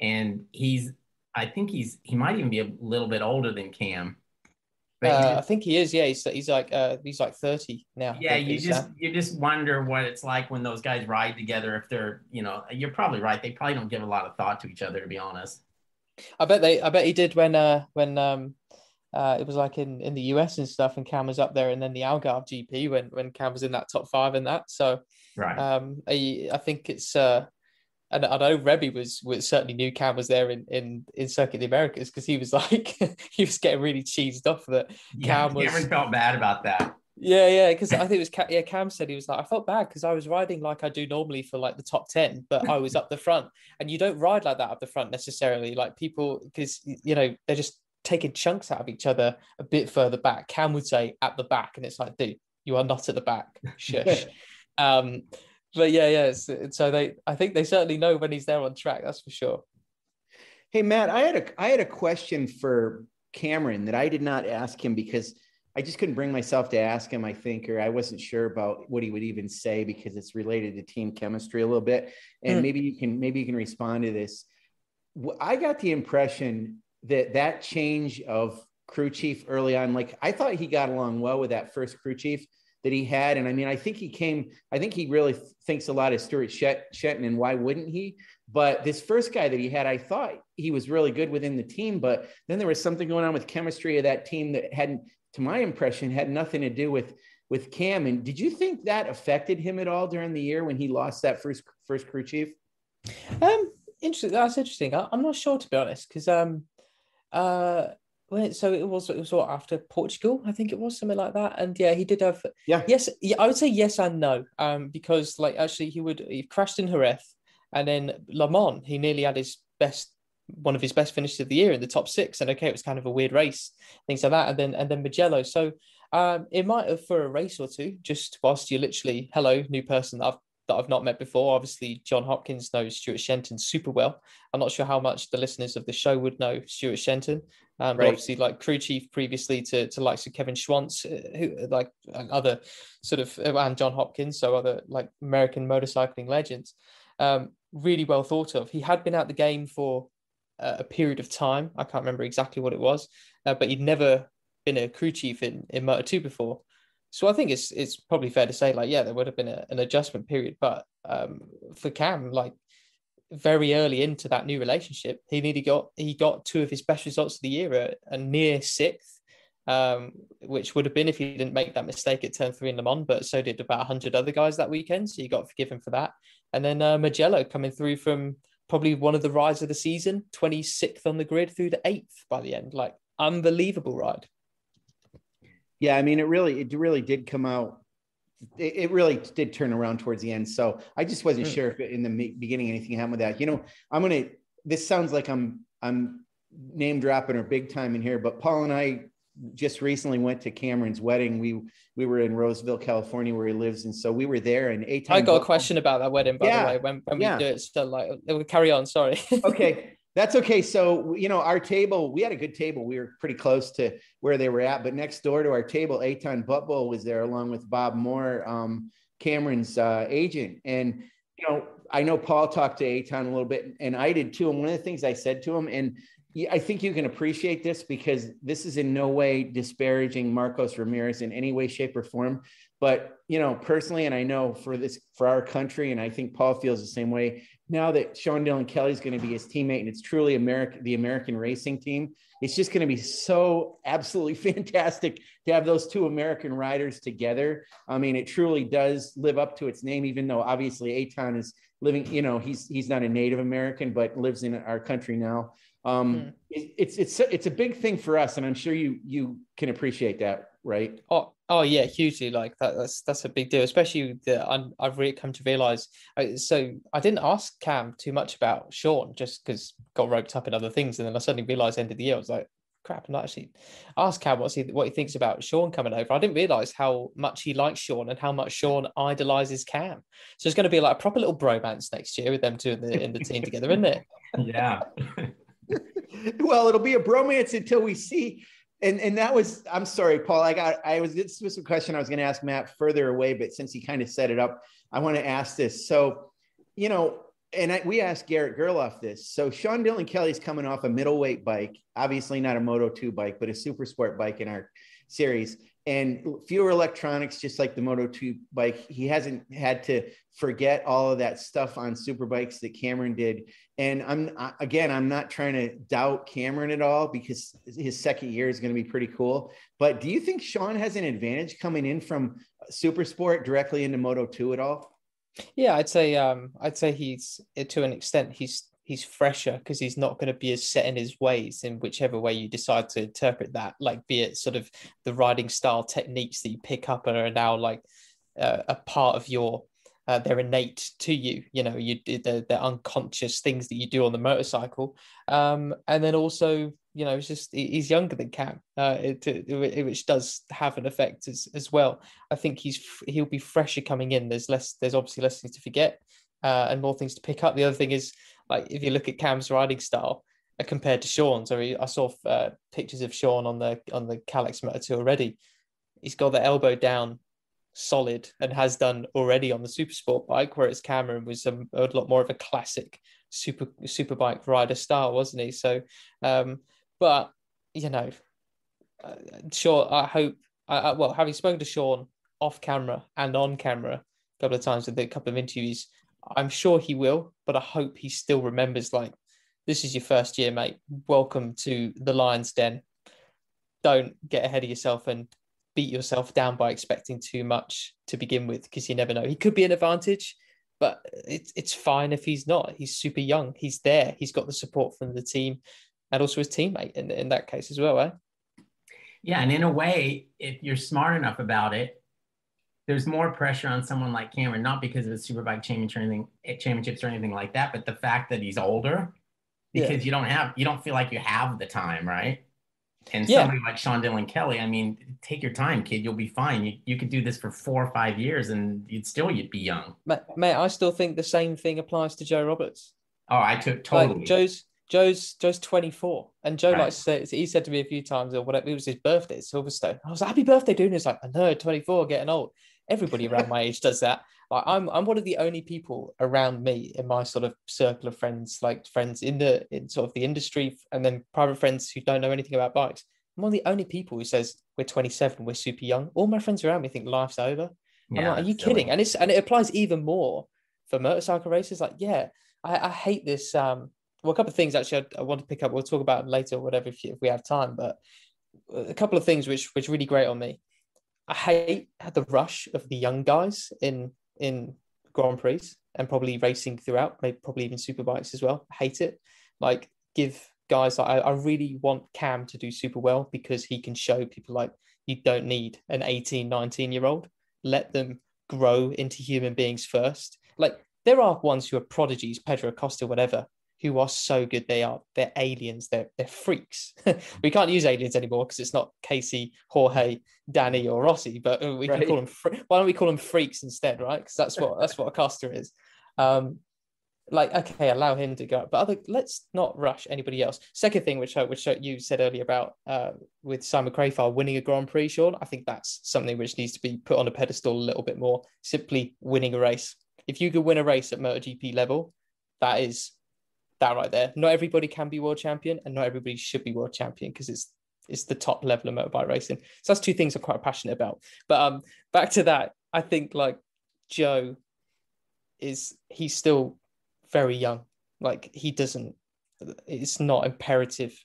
and he's, I think he's, he might even be a little bit older than Cam. But Uh, I think he is. Yeah, he's he's like uh, he's like thirty now. Yeah, you just, uh, you just wonder what it's like when those guys ride together. If they're, you know, you're probably right. They probably don't give a lot of thought to each other, to be honest. I bet they. I bet he did when uh when um uh it was like in in the US and stuff, and Cam was up there, and then the Algarve GP when when Cam was in that top five and that. So Right. um I I think it's uh. And I know Remy was, was certainly knew Cam was there in in, in Circuit of the Americas because he was like he was getting really cheesed off that yeah, Cam was- Cameron felt bad about that. yeah, yeah, because I think it was Cam, yeah. Cam said he was like, I felt bad because I was riding like I do normally for like the top ten, but I was up the front, and you don't ride like that up the front necessarily. Like people, because you know they're just taking chunks out of each other a bit further back. Cam would say at the back, and it's like, dude, you are not at the back. Shush. um, but yeah, yeah. So they, I think they certainly know when he's there on track. That's for sure. Hey Matt, I had a I had a question for Cameron that I did not ask him because I just couldn't bring myself to ask him, I think, or I wasn't sure about what he would even say because it's related to team chemistry a little bit. And mm. maybe you can maybe you can respond to this. I got the impression that that change of crew chief early on, like I thought he got along well with that first crew chief that he had. And I mean, I think he came, I think he really thinks a lot of Stuart Shenton, and why wouldn't he? But this first guy that he had, I thought he was really good within the team. But then there was something going on with chemistry of that team that hadn't, to my impression, had nothing to do with with Cam. And did you think that affected him at all during the year when he lost that first first crew chief? Um, interesting. That's interesting. I, am not sure to be honest, because um, uh, so it was it was what after Portugal, I think it was something like that. And yeah, he did have yeah. yes yeah I would say yes and no um because like actually he would he crashed in Jerez and then Le Mans he nearly had his best one of his best finishes of the year in the top six. And okay it was kind of a weird race things like that. And then and then Mugello. So um it might have for a race or two just whilst you're literally hello new person that I've that I've not met before. Obviously, John Hopkins knows Stuart Shenton super well. I'm not sure how much the listeners of the show would know Stuart Shenton. Um, right. obviously, like crew chief previously to to likes of Kevin Schwantz, uh, who like other sort of uh, and John Hopkins, so other like American motorcycling legends. Um, really well thought of. He had been out the game for uh, a period of time. I can't remember exactly what it was, uh, but he'd never been a crew chief in in Moto Two before. So I think it's it's probably fair to say like yeah there would have been a, an adjustment period, but um, for Cam like very early into that new relationship. He nearly got he got two of his best results of the year, a, a near sixth, um, which would have been if he didn't make that mistake at turn three in Le Mans, but so did about hundred other guys that weekend. So you got forgiven for that. And then uh, Mugello coming through from probably one of the rides of the season, 26th on the grid through the eighth by the end. Like unbelievable ride. Yeah, I mean, it really, it really did come out it, it really did turn around towards the end. So I just wasn't mm. sure if in the beginning anything happened with that. You know, I'm gonna. This sounds like I'm I'm name dropping or big time in here, but Paul and I just recently went to Cameron's wedding. We we were in Roseville, California, where he lives, and so we were there. And eight. I got a question about that wedding, by yeah. the way. When when yeah. we do it, still like carry on. Sorry. okay, that's okay. So, you know, our table, we had a good table. We were pretty close to where they were at, but next door to our table, Eitan Butbul was there along with Bob Moore, um, Cameron's uh, agent. And, you know, I know Paul talked to Eitan a little bit and I did too. And one of the things I said to him, and I think you can appreciate this because this is in no way disparaging Marcos Ramirez in any way, shape, or form. But you know, personally, and I know for this for our country, and I think Paul feels the same way. Now that Sean Dylan Kelly is going to be his teammate, and it's truly American, the American racing team, it's just going to be so absolutely fantastic to have those two American riders together. I mean, it truly does live up to its name, even though obviously Eitan is living. You know, he's he's not a Native American, but lives in our country now. Um, mm. it, it's it's it's a big thing for us, and I'm sure you you can appreciate that, right? Oh, oh yeah, hugely. Like that, that's that's a big deal, especially that I've really come to realize. Uh, so I didn't ask Cam too much about Sean, just because got roped up in other things, and then I suddenly realized end of the year, I was like, crap, and I'm actually asked Cam what's he what he thinks about Sean coming over. I didn't realize how much he likes Sean and how much Sean idolizes Cam. So it's going to be like a proper little bromance next year with them two in the in the team together, isn't it? Yeah. well, it'll be a bromance until we see. And and that was I'm sorry, Paul. I got I was this was a question I was going to ask Matt further away, but since he kind of set it up, I want to ask this. So, you know, and I, we asked Garrett Gerloff this. So Sean Dylan Kelly's coming off a middleweight bike, obviously not a Moto 2 bike, but a super sport bike in our series and fewer electronics, just like the Moto 2 bike. He hasn't had to forget all of that stuff on super bikes that Cameron did. And I'm again, I'm not trying to doubt Cameron at all because his second year is going to be pretty cool. But do you think Sean has an advantage coming in from super sport directly into Moto 2 at all? Yeah, I'd say um, I'd say he's to an extent he's he's fresher because he's not going to be as set in his ways in whichever way you decide to interpret that. Like, be it sort of the riding style techniques that you pick up and are now like uh, a part of your. Uh, they're innate to you, you know. You they're, they're unconscious things that you do on the motorcycle, um, and then also You know, it's just he's younger than Cam, uh, it, it, which does have an effect as, as well. I think he's he'll be fresher coming in. There's less. There's obviously less things to forget uh, and more things to pick up. The other thing is like if you look at Cam's riding style uh, compared to Sean. So I saw uh, pictures of Sean on the on the Kalex Moto 2 already. He's got the elbow down solid and has done already on the super sport bike, whereas Cameron was a, a lot more of a classic super super bike rider style, wasn't he? So, um, but you know, uh, sure. I hope. Well, having spoken to Sean off camera and on camera a couple of times with a couple of interviews, I'm sure he will. But I hope he still remembers like this is your first year, mate. Welcome to the Lions Den. Don't get ahead of yourself and beat yourself down by expecting too much to begin with, because you never know. He could be an advantage, but it's it's fine if he's not. He's super young. He's there. He's got the support from the team and also his teammate in, in that case as well, eh? Yeah, and in a way, if you're smart enough about it, there's more pressure on someone like Cameron, not because of his superbike championship or anything, eh, championships or anything like that, but the fact that he's older, because yeah. you don't have, you don't feel like you have the time, right? And yeah. somebody like Sean Dylan Kelly, I mean, take your time, kid. You'll be fine. You, you could do this for four or five years and you'd still you'd be young. Mate, I still think the same thing applies to Joe Roberts. Oh, I took totally. Like Joe's Joe's Joe's 24. And Joe right. likes to he said to me a few times or whatever, it was his birthday at Silverstone. I was like, Happy birthday, dude. And he's like, I know, 24, getting old. Everybody around my age does that. Like I'm I'm one of the only people around me in my sort of circle of friends, like friends in the in sort of the industry and then private friends who don't know anything about bikes I'm one of the only people who says we're 27, we're super young. All my friends around me think life's over. Yeah, I'm like, are you silly. kidding? And it's and it applies even more for motorcycle races. Like, yeah, I, I hate this. Um, well, a couple of things actually I, I, want to pick up. We'll talk about later or whatever if, you, if we have time. But a couple of things which which really great on me. I hate the rush of the young guys in in Grand Prix and probably racing throughout, maybe probably even superbikes as well. I hate it. Like give guys I, I really want Cam to do super well because he can show people like you don't need an 18, 19 year old. Let them grow into human beings first. Like there are ones who are prodigies, Pedro Acosta, whatever, who are so good they are. They're aliens. They're they're freaks. we can't use aliens anymore because it's not Casey, Jorge, Dani, or Rossi. But we right. can call them. Why don't we call them freaks instead, right? Because that's what that's what Acosta is. Um, like okay allow him to go but other let's not rush anybody else second thing which I, which you said earlier about uh, with simon crafar winning a grand prix sean i think that's something which needs to be put on a pedestal a little bit more simply winning a race if you could win a race at MotoGP level that is that right there not everybody can be world champion and not everybody should be world champion because it's it's the top level of motorbike racing so that's two things i'm quite passionate about but um back to that i think like joe is he's still very young. Like he doesn't. It's not imperative,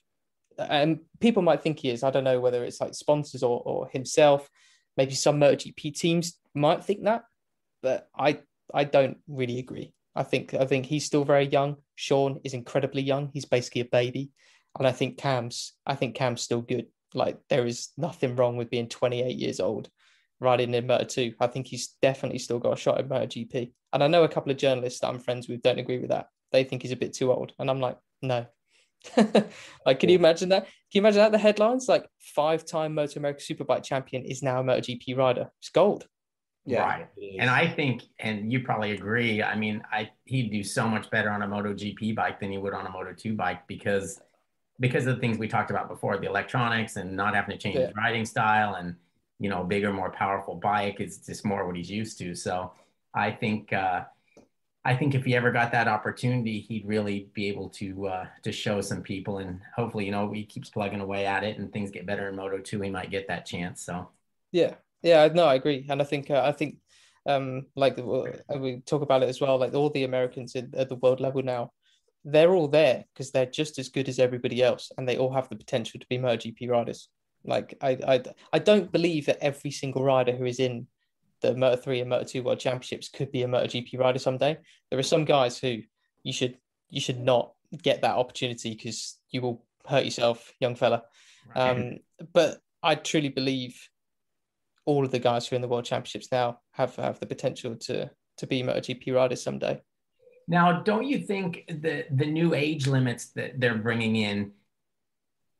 and people might think he is. I don't know whether it's like sponsors or or himself. Maybe some MotoGP teams might think that, but I I don't really agree. I think I think he's still very young. Sean is incredibly young. He's basically a baby, and I think Cam's I think Cam's still good. Like there is nothing wrong with being 28 years old riding in Moto 2. I think he's definitely still got a shot at Moto GP. And I know a couple of journalists that I'm friends with don't agree with that. They think he's a bit too old. And I'm like, no. like, can you imagine that? Can you imagine that? The headlines like five time Moto America Superbike champion is now a Moto GP rider. It's gold. Yeah. Right. And I think, and you probably agree, I mean, I he'd do so much better on a Moto GP bike than he would on a Moto 2 bike because because of the things we talked about before, the electronics and not having to change yeah. his riding style and you know, bigger, more powerful bike. is just more what he's used to. So I think uh, I think if he ever got that opportunity, he'd really be able to uh, to show some people, and hopefully, you know, he keeps plugging away at it, and things get better in Moto two. He might get that chance. So yeah, yeah, no, I agree, and I think uh, I think um, like we talk about it as well, like all the Americans in, at the world level now, they're all there because they're just as good as everybody else, and they all have the potential to be MotoGP riders. Like I, I, I don't believe that every single rider who is in the Moto 3 and Moto 2 World Championships could be a MotoGP rider someday. There are some guys who you should you should not get that opportunity because you will hurt yourself, young fella. Right. Um, but I truly believe all of the guys who are in the World Championships now have have the potential to to be MotoGP riders someday. Now, don't you think the the new age limits that they're bringing in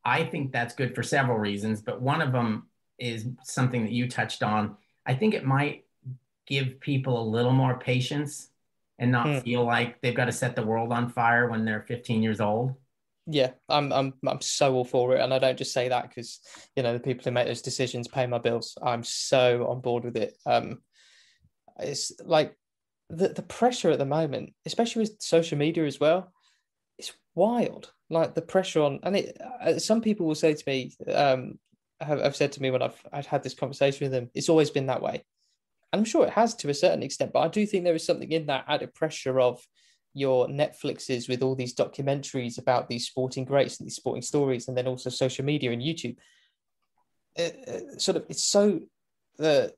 I think that's good for several reasons, but one of them is something that you touched on. I think it might give people a little more patience and not Hmm. feel like they've got to set the world on fire when they're 15 years old. Yeah, I'm I'm I'm so all for it, and I don't just say that because you know the people who make those decisions pay my bills. I'm so on board with it. Um, it's like the the pressure at the moment, especially with social media as well, it's wild. Like the pressure on, and it. Uh, some people will say to me, um, have, have said to me when I've I've had this conversation with them, it's always been that way. And I'm sure it has to a certain extent, but I do think there is something in that added pressure of your Netflixes with all these documentaries about these sporting greats and these sporting stories, and then also social media and YouTube. It, it sort of, it's so the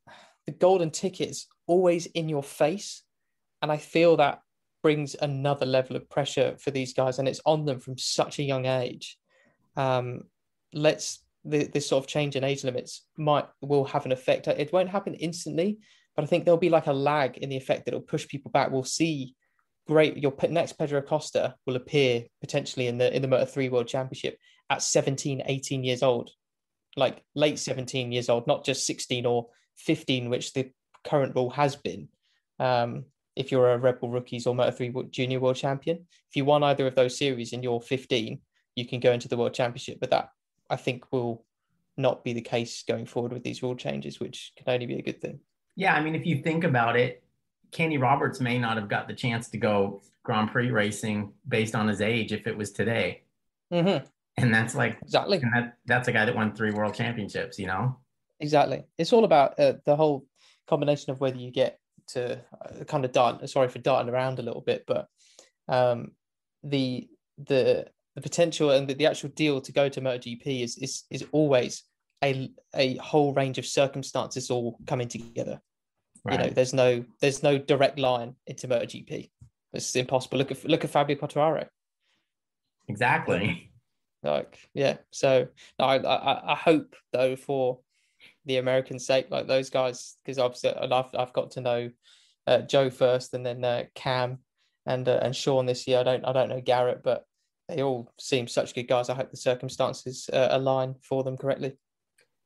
the golden ticket is always in your face, and I feel that brings another level of pressure for these guys, and it's on them from such a young age. Um, let's the, this sort of change in age limits might will have an effect. It won't happen instantly, but I think there'll be like a lag in the effect that it'll push people back. We'll see great your next Pedro Acosta will appear potentially in the in the Moto 3 World Championship at 17, 18 years old, like late 17 years old, not just 16 or 15, which the current rule has been. Um, if you're a Red Bull Rookies or Moto 3 Junior World Champion, if you won either of those series and you're 15, you can go into the World Championship. But that I think will not be the case going forward with these rule changes, which can only be a good thing. Yeah, I mean, if you think about it, Kenny Roberts may not have got the chance to go Grand Prix racing based on his age if it was today. Mm-hmm. And that's like, Exactly. and that, that's a guy that won three world championships, you know? Exactly. It's all about uh, the whole combination of whether you get to uh, kind of dart. Sorry for darting around a little bit, but um, the the the potential and the, the actual deal to go to MotoGP is is is always a a whole range of circumstances all coming together. You know, there's no there's no direct line into MotoGP. It's impossible. Look at look at Fabio Quartararo. exactly. Like, yeah. So I, I I hope though for the American sake, like those guys, because obviously I've I've got to know uh, Joe first, and then uh, Cam and uh, and Sean this year. I don't I don't know Garrett, but they all seem such good guys. I hope the circumstances uh, align for them correctly.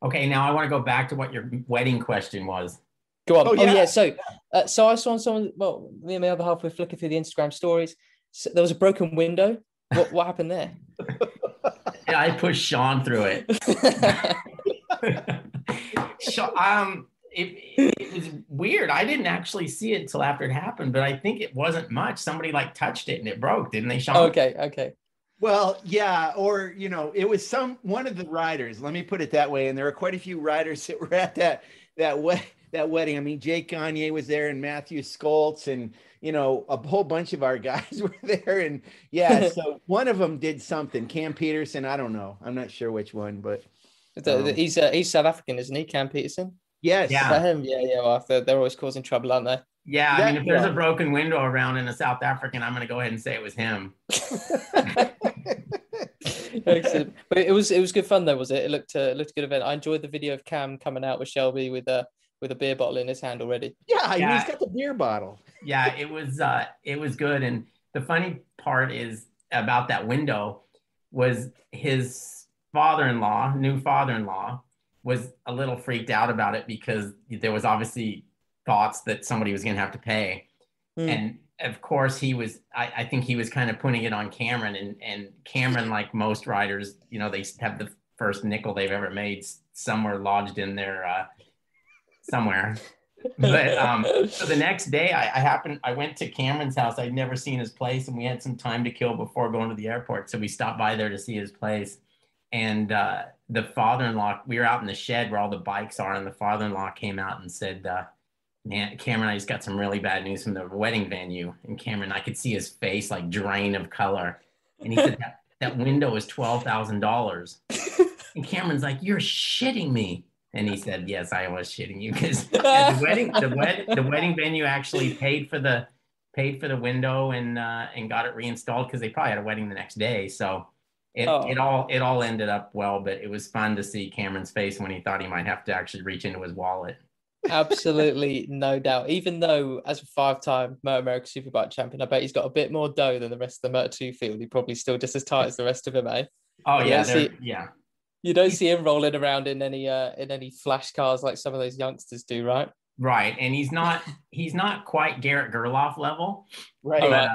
Okay, now I want to go back to what your wedding question was. Go on. Oh, Oh, yeah. yeah. So, uh, so I saw on someone. Well, me and my other half were flicking through the Instagram stories. So there was a broken window. What what happened there? Yeah, I pushed Sean through it. Sha- um, it, it was weird. I didn't actually see it until after it happened, but I think it wasn't much. Somebody like touched it and it broke, didn't they, Sean? okay. Okay. Well, yeah, or you know, it was some one of the riders. Let me put it that way. And there were quite a few riders that were at that that wed- that wedding. I mean, Jake Gagne was there, and Mathew Scholtz, and you know, a whole bunch of our guys were there. And yeah, so one of them did something. Cam Petersen, I don't know. I'm not sure which one, but The- the- Um, he's uh, he's South African, isn't he? Cam Petersen. yes, Yeah. Him? Yeah, yeah. Well, they're, they're always causing trouble, aren't they? Yeah, I That- mean, if there's yeah. a broken window around in a South African, I'm going to go ahead and say it was him. Excellent. But it was it was good fun though, was it? It looked uh, it looked a good event. I enjoyed the video of Cam coming out with Shelby with a with a beer bottle in his hand already. yeah, Yeah. he's got the beer bottle. yeah, it was uh it was good. And the funny part is about that window was his father-in-law, new father-in-law, was a little freaked out about it because there was obviously thoughts that somebody was gonna have to pay. Hmm. And of course he was I, I think he was kind of putting it on Cameron and and Cameron, like most writers you know, they have the first nickel they've ever made somewhere lodged in their uh somewhere. But um so the next day, I, I happened, I went to Cameron's house. I'd never seen his place, and we had some time to kill before going to the airport. So we stopped by there to see his place. And uh, the father in law, we were out in the shed where all the bikes are, and the father in law came out and said, uh, Man, Cameron, I just got some really bad news from the wedding venue. And Cameron, I could see his face like drain of color. And he said, That, that window is $12,000. And Cameron's like, You're shitting me. And he said, Yes, I was shitting you because the wedding, the wed, the wedding venue actually paid for the paid for the window and uh, and got it reinstalled because they probably had a wedding the next day. So it, Oh. it all it all ended up well, but it was fun to see Cameron's face when he thought he might have to actually reach into his wallet. Absolutely no doubt. Even though as a five-time Moto America Superbike champion, I bet he's got a bit more dough than the rest of the Moto 2 field. He's probably still just as tight as the rest of them, eh? Oh yeah, yeah. You don't see him rolling around in any uh in any flash cars like some of those youngsters do, right? Right, and he's not he's not quite Garrett Gerloff level, Right. but Right.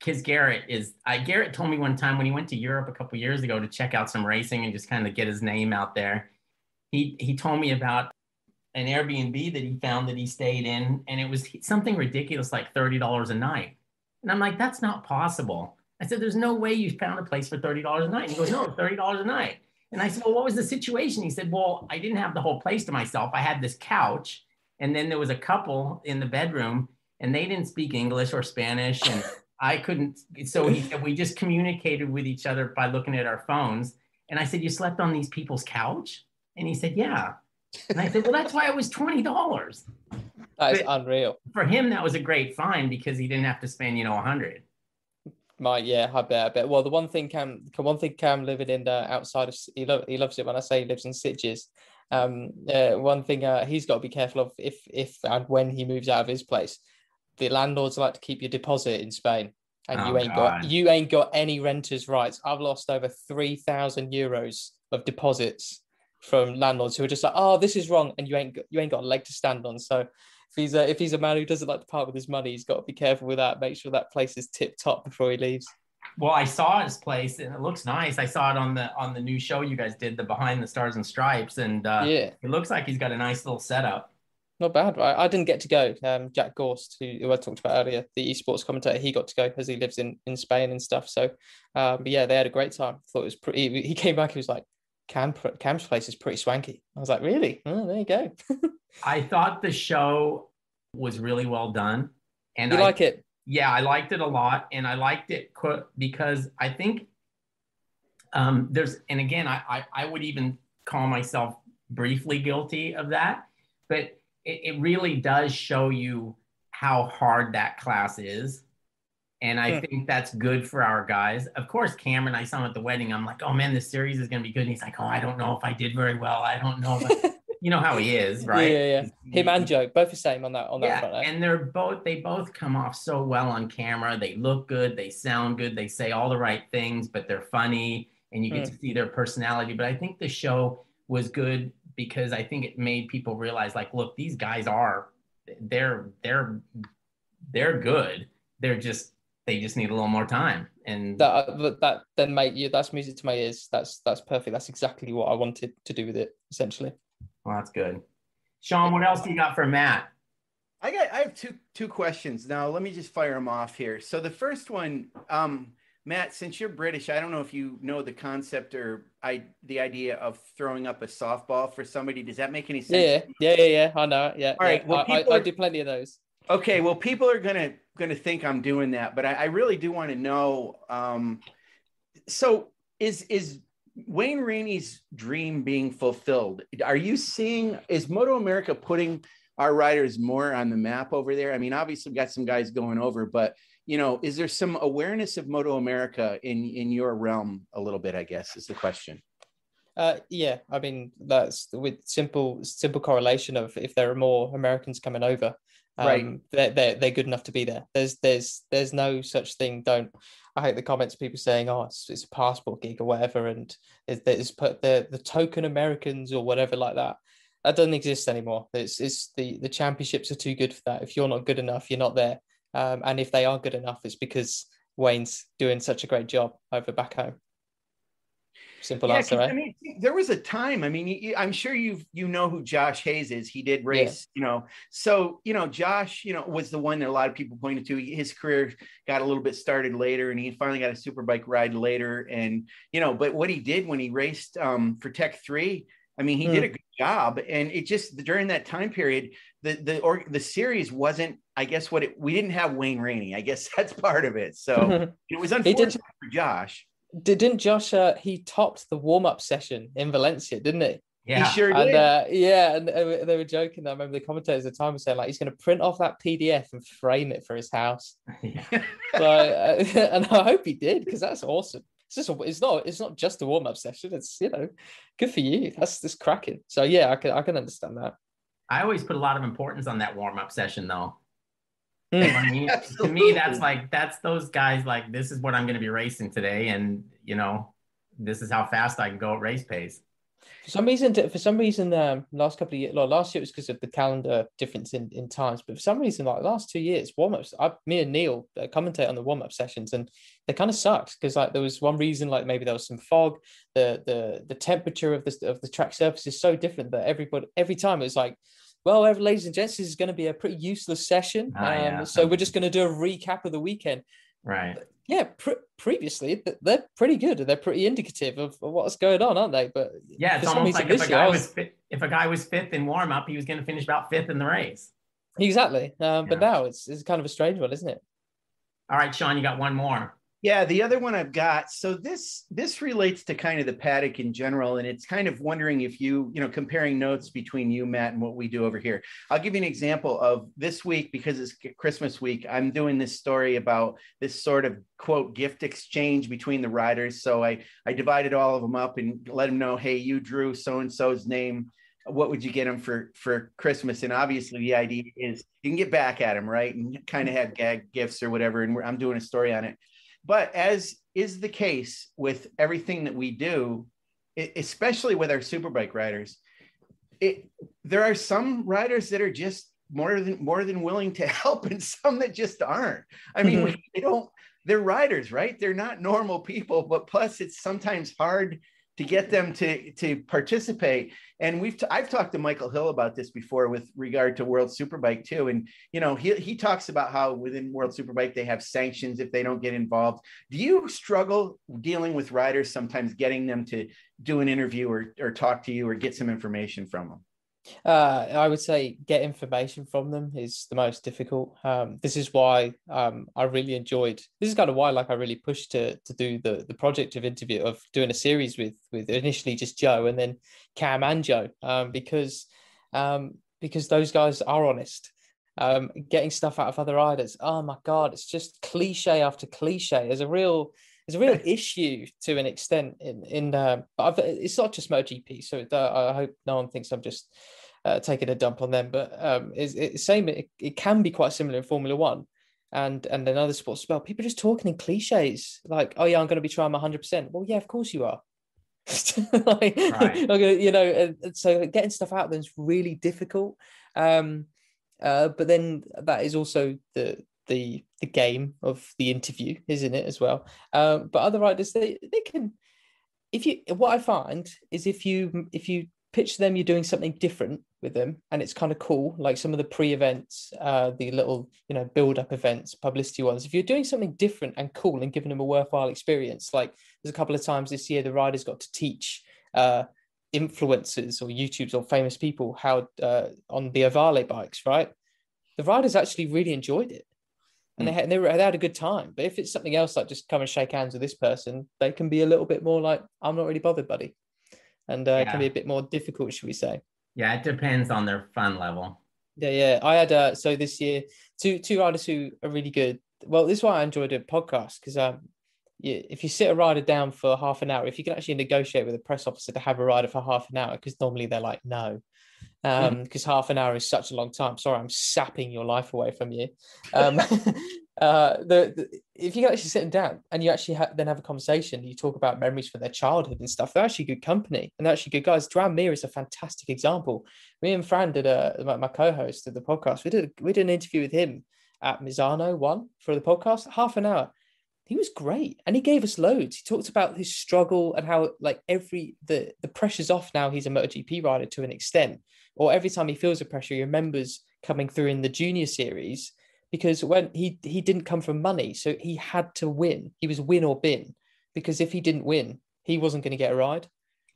because Garrett is. I Garrett told me one time when he went to Europe a couple years ago to check out some racing and just kind of get his name out there. He he told me about an Airbnb that he found that he stayed in, and it was something ridiculous like thirty dollars a night. And I'm like, that's not possible. I said, there's no way you found a place for thirty dollars a night. And he goes, no, thirty dollars a night. And I said, well, what was the situation? He said, well, I didn't have the whole place to myself. I had this couch, and then there was a couple in the bedroom, and they didn't speak English or Spanish, and I couldn't. So he said we just communicated with each other by looking at our phones. And I said, you slept on these people's couch? And he said, yeah. And I said, well, that's why it was twenty dollars. That is But- unreal. For him, that was a great find because he didn't have to spend, you know, a hundred. My yeah, I bet, I bet. Well, the one thing Cam, the one thing Cam living in uh, outside of he, lo- he loves it when I say he lives in Sitges. Um, uh, one thing uh, he's got to be careful of if if and when he moves out of his place, the landlords like to keep your deposit in Spain, and Oh, you ain't God. got you ain't got any renters' rights. I've lost over three thousand euros of deposits from landlords who are just like, oh, this is wrong, and you ain't got, you ain't got a leg to stand on. So if he's a if he's a man who doesn't like to part with his money, he's got to be careful with that. Make sure that place is tip top before he leaves. Well, I saw his place and it looks nice. I saw it on the on the new show you guys did, the Behind the Stars and Stripes, and uh, yeah, it looks like he's got a nice little setup. not bad, right? I didn't get to go. Um, Jack Gorst, who, who I talked about earlier, the esports commentator, he got to go because he lives in in Spain and stuff. So, um, but yeah, they had a great time. Thought it was pretty. He came back. He was like, Cam Cam's place is pretty swanky. I was like, really? Oh, there you go. I thought the show was really well done, and you I, like it? yeah, I liked it a lot, and I liked it co- because I think um, there's, and again, I, I I would even call myself briefly guilty of that, but it, it really does show you how hard that class is. And I Hmm. think that's good for our guys. Of course, Cameron, I saw him at the wedding. I'm like, oh man, this series is going to be good. And he's like, oh, I don't know if I did very well. I don't know. If I-" you know how he is, right? Yeah, yeah, Him and Joe, both the same on that on that yeah, front. eh? and they're both they both come off so well on camera. They look good, they sound good, they say all the right things, but they're funny, and you get Mm. to see their personality. But I think the show was good because I think it made people realize, like, look, these guys are they're they're they're good. They're just they just need a little more time. And that uh, that- that then mate you that's music to my ears that's that's perfect that's exactly what i wanted to do with it essentially well, that's good. Sean, what else do you got for Matt? I got I have two two questions. Now let me just fire them off here. So the first one, um, Matt, since you're British, I don't know if you know the concept or I the idea of throwing up a softball for somebody. Does that make any sense? yeah yeah yeah yeah i know yeah, All right, yeah. well, I, I, people I do plenty of those Okay, well, people are gonna gonna think I'm doing that, but I, I really do want to know. Um, so is is Wayne Rainey's dream being fulfilled? Are you seeing is Moto America putting our riders more on the map over there? I mean, obviously, we've got some guys going over, but you know, is there some awareness of Moto America in in your realm a little bit? I guess is the question. uh yeah i mean that's with simple simple correlation of if there are more americans coming over um, Right. they're, they're, they're good enough to be there. There's there's there's no such thing. Don't i hate the comments people saying oh it's, it's a passport gig or whatever and it- there's put the the token americans or whatever like that. That doesn't exist anymore. It's, it's the the championships are too good for that. If you're not good enough you're not there. Um, and if they are good enough it's because wayne's doing such a great job over back home simple Yeah, answer right I mean, there was a time. I mean, you, I'm sure you you know who Josh Hayes is. He did race, you know. So you know, Josh, you know, was the one that a lot of people pointed to. His career got a little bit started later, and he finally got a superbike ride later. And you know, but what he did when he raced um, for Tech Three, I mean, he Hmm. did a good job. And it just during that time period, the the or the series wasn't. I guess what it we didn't have Wayne Rainey. I guess that's part of it. So it was did- unfortunate for Josh. Didn't Josh? Uh, he topped the warm up session in Valencia, didn't he? Yeah. He sure And did. uh, yeah, and they were, they were joking. I remember the commentators at the time were saying like he's going to print off that PDF and frame it for his house. Yeah. So, uh, and I hope he did because that's awesome. It's just a, it's not it's not just a warm up session. It's you know good for you. That's that's cracking. So yeah, I can I can understand that. I always put a lot of importance on that warm up session, though. Mm. You I mean? to me, that's like that's those guys like this is what I'm going to be racing today, and you know, this is how fast I can go at race pace. For some reason, for some reason, um, last couple of years, like last year it was because of the calendar difference in, in times. But for some reason, like last two years, warm ups, I, me and Neil uh, commentate on the warm up sessions, and they kind of sucked because like there was one reason, like maybe there was some fog, the the the temperature of the of the track surface is so different that everybody every time it was like. Well, ladies and gents, this is going to be a pretty useless session. Ah, yeah. um, so we're just going to do a recap of the weekend Right. yeah, pre- previously they're pretty good. They're pretty indicative of, what's going on, aren't they? But Yeah, it's almost like if a this year, guy was fi- if a guy was fifth in warm up, he was going to finish about fifth in the race. exactly. Um, But now it's it's kind of a strange one, isn't it? All right, Sean, you got one more. Yeah, the other one I've got. So this this relates to kind of the paddock in general, and it's kind of wondering if you, you know, comparing notes between you, Matt, and what we do over here. I'll give you an example of this week because it's Christmas week. I'm doing this story about this sort of quote gift exchange between the riders. So I I divided all of them up and let them know, hey, you drew so and so's name. What would you get them for for Christmas? And obviously, the idea is you can get back at them, right, and kind of have gag gifts or whatever. And I'm doing a story on it. But as is the case with everything that we do, especially with our superbike riders, it, there are some riders that are just more than more than willing to help, and some that just aren't. I mean, Mhm. they don't. They're riders, right? They're not normal people. But plus, it's sometimes hard to get them to to participate. And we've t- I've talked to Michael Hill about this before with regard to World Superbike too. And you know, he he talks about how within World Superbike they have sanctions if they don't get involved. Do you struggle dealing with riders sometimes getting them to do an interview or or talk to you or get some information from them? Uh, I would say get information from them is the most difficult. Um, this is why um, I really enjoyed. This is kind of why, like, I really pushed to to do the the project of interview of doing a series with with initially just Joe and then Cam and Joe, um, because um, because those guys are honest. Um, getting stuff out of other riders. Oh my god, it's just cliche after cliche. There's a real there's a real issue to an extent in in uh, but I've, it's not just MotoGP. So uh, I hope no one thinks I'm just uh, taking a dump on them. But um, it's, it's same. It, it can be quite similar in Formula One and and in other sports as well. People just talking in cliches like, "Oh yeah, I'm going to be trying my hundred percent." Well, yeah, of course you are. like, Right. okay, you know, and- and so getting stuff out there is really difficult. Um, uh, but then that is also the the the game of the interview, isn't it as well? Um, but other writers, they they can. If you, what I find is if you if you pitch to them, you're doing something different with them, and it's kind of cool, like some of the pre-events, uh, the little you know build-up events, publicity ones. If you're doing something different and cool and giving them a worthwhile experience, like there's a couple of times this year the riders got to teach uh, influencers or YouTubes or famous people how uh, on the Ohvale bikes, right? The riders actually really enjoyed it. And they, had, they, were, they had a good time. But if it's something else like just come and shake hands with this person, they can be a little bit more like, I'm not really bothered, buddy. And uh, it can be a bit more difficult, should we say? Yeah, it depends on their fun level. Yeah, yeah. I had uh, so this year two two riders who are really good. Well, this is why I enjoyed a podcast because um, you, if you sit a rider down for half an hour, if you can actually negotiate with a press officer to have a rider for half an hour, because normally they're like no, um, because half an hour is such a long time. Sorry, I'm sapping your life away from you. Um, uh, the, the if you can actually sit down and you actually ha- then have a conversation, you talk about memories from their childhood and stuff. They're actually good company and they're actually good guys. Joan Mir is a fantastic example. Me and Fran did a my, my co-host of the podcast. We did we did an interview with him at Misano one for the podcast, half an hour. He was great, and he gave us loads. He talked about his struggle and how like every the the pressure's off now. He's a MotoGP rider to an extent, or every time he feels the pressure, he remembers coming through in the junior series because when he he didn't come from money, so he had to win. He was win or bin because if he didn't win, he wasn't going to get a ride.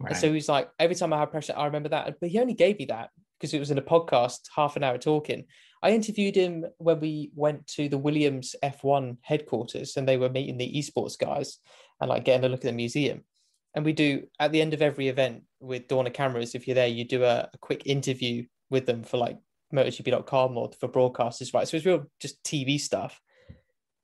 Right. And so he's like, every time I have pressure, I remember that. But he only gave me that because it was in a podcast, half an hour talking. I interviewed him when we went to the Williams F1 headquarters and they were meeting the esports guys and like getting a look at the museum. And we do at the end of every event with Dorna cameras, if you're there, you do a, a quick interview with them for like MotoGP.com or for broadcasters, right? So it's real just TV stuff.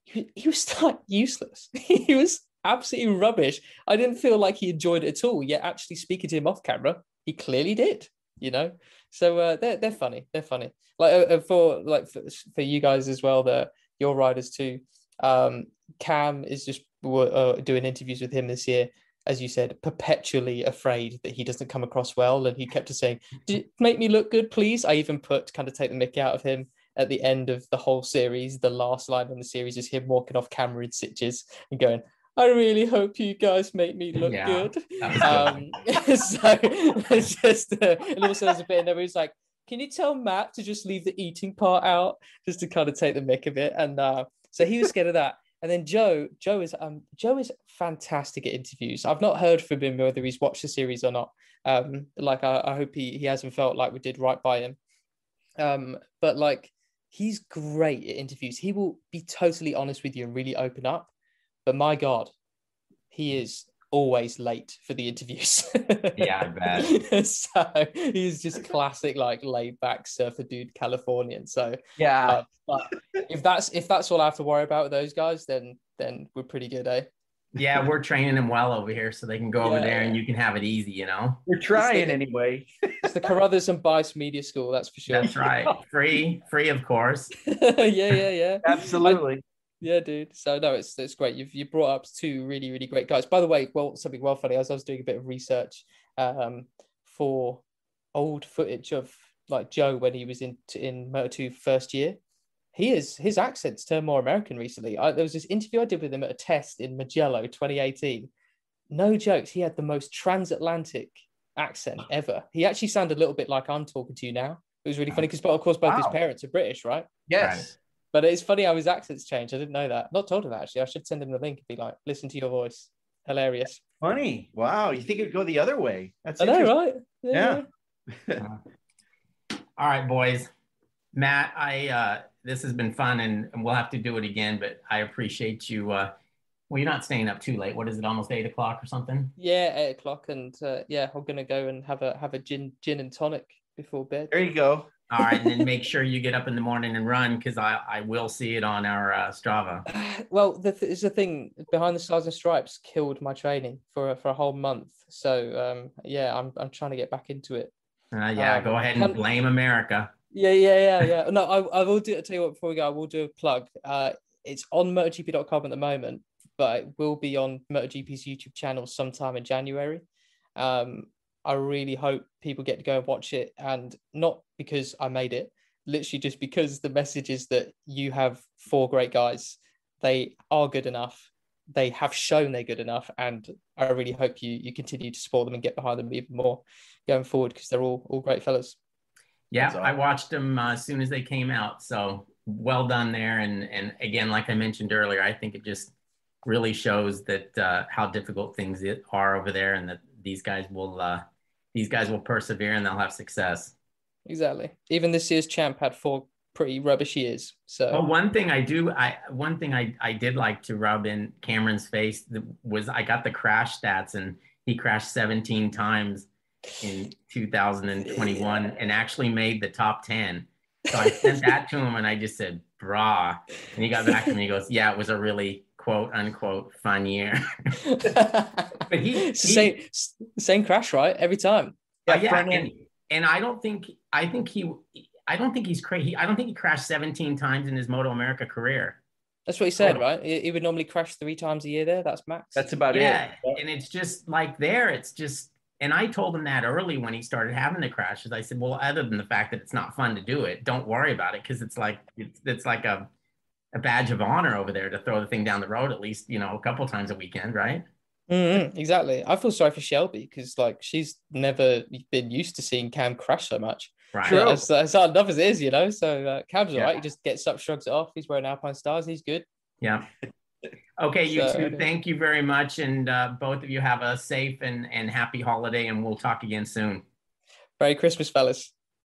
He, he was like useless. he was absolutely rubbish. I didn't feel like he enjoyed it at all. Yet actually speaking to him off camera, he clearly did. You know, so uh, they're they're funny. They're funny. Like uh, uh, for like for, for you guys as well, the your riders too. Um, Cam is just uh, doing interviews with him this year. As you said, perpetually afraid that he doesn't come across well. And he kept saying, make me look good, please. I even put kind of take the mickey out of him at the end of the whole series. The last line in the series is him walking off camera in stitches and going, I really hope you guys make me look yeah, good. Um, so it's just, uh, and also there's a bit in there where he's like, can you tell Matt to just leave the eating part out just to kind of take the mick of it? And uh, so he was scared of that. And then Joe, Joe is um Joe is fantastic at interviews. I've not heard from him whether he's watched the series or not. Um, like I, I hope he he hasn't felt like we did right by him. Um, but like he's great at interviews. He will be totally honest with you and really open up. But my God, he is always late for the interviews. yeah, I bet. so he's just classic, like laid back surfer dude Californian. So yeah, uh, but if that's if that's all I have to worry about with those guys, then then we're pretty good, eh? Yeah, we're training them well over here, so they can go yeah, over there and you can have it easy, you know. We're trying anyway. it's the Carruthers and Bice Media School, that's for sure. That's right. Free, free, of course. yeah, yeah, yeah. Absolutely. Yeah, dude. So no, it's it's great. You've you brought up two really really great guys. By the way, well, something well funny. As I was doing a bit of research um, for old footage of like Joe when he was in in Moto Two first year. He is his accents turned more American recently. I, there was this interview I did with him at a test in Mugello 2018. No jokes, he had the most transatlantic accent ever. He actually sounded a little bit like I'm talking to you now. It was really funny because, but of course, both wow. his parents are British, right? Yes. Right. But it's funny how his accents change. I didn't know that. Not told him that actually. I should send him the link and be like, listen to your voice. Hilarious. Funny. Wow. You think it'd go the other way? That's I know, right? Yeah. yeah. All right, boys. Matt, I uh this has been fun and, and we'll have to do it again, but I appreciate you uh well, you're not staying up too late. What is it? Almost eight o'clock or something? Yeah, eight o'clock, and uh, yeah, I'm gonna go and have a have a gin gin and tonic before bed. There you go. All right, and then make sure you get up in the morning and run because I, I will see it on our uh, Strava. Well, the th- is the thing behind the stars and stripes killed my training for for a whole month. So um, yeah, I'm I'm trying to get back into it. Uh, yeah, um, go ahead and blame America. Yeah, yeah, yeah, yeah. No, I, I will do. I'll tell you what. Before we go, I will do a plug. Uh, it's on MotoGP.com at the moment, but it will be on MotoGP's YouTube channel sometime in January. Um, I really hope people get to go and watch it, and not because I made it, literally just because the message is that you have four great guys. They are good enough. They have shown they're good enough, and I really hope you you continue to support them and get behind them even more going forward because they're all all great fellas. Yeah, I watched them uh, as soon as they came out. So well done there. And and again, like I mentioned earlier, I think it just really shows that uh, how difficult things are over there, and that these guys will uh, these guys will persevere and they'll have success. Exactly. Even this year's champ had four pretty rubbish years. So well, one thing I do, I one thing I I did like to rub in Cameron's face was I got the crash stats and he crashed 17 times in 2021 yeah. and actually made the top 10. So I sent that to him and I just said, brah. And he got back to me and he goes, yeah, it was a really quote unquote fun year. but he, he same same crash, right? Every time. Yeah, uh, yeah. And, and I don't think I think he I don't think he's crazy. I don't think he crashed 17 times in his Moto America career. That's what he said, oh. right? He, he, would normally crash three times a year there. That's max. That's about yeah. it. And it's just like there, it's just and I told him that early when he started having the crashes. I said, well, other than the fact that it's not fun to do it, don't worry about it because it's like it's, it's like a a badge of honor over there to throw the thing down the road at least you know a couple times a weekend, right? Mm-hmm, exactly. I feel sorry for Shelby because like she's never been used to seeing Cam crash so much. Right. Yeah, as, as hard enough as it is, you know. So uh, Cam's yeah. all right. He just gets up, shrugs it off. He's wearing Alpinestars He's good. Yeah. Okay, you so, two, thank you very much. And uh, both of you have a safe and, and happy holiday, and we'll talk again soon. Merry Christmas, fellas.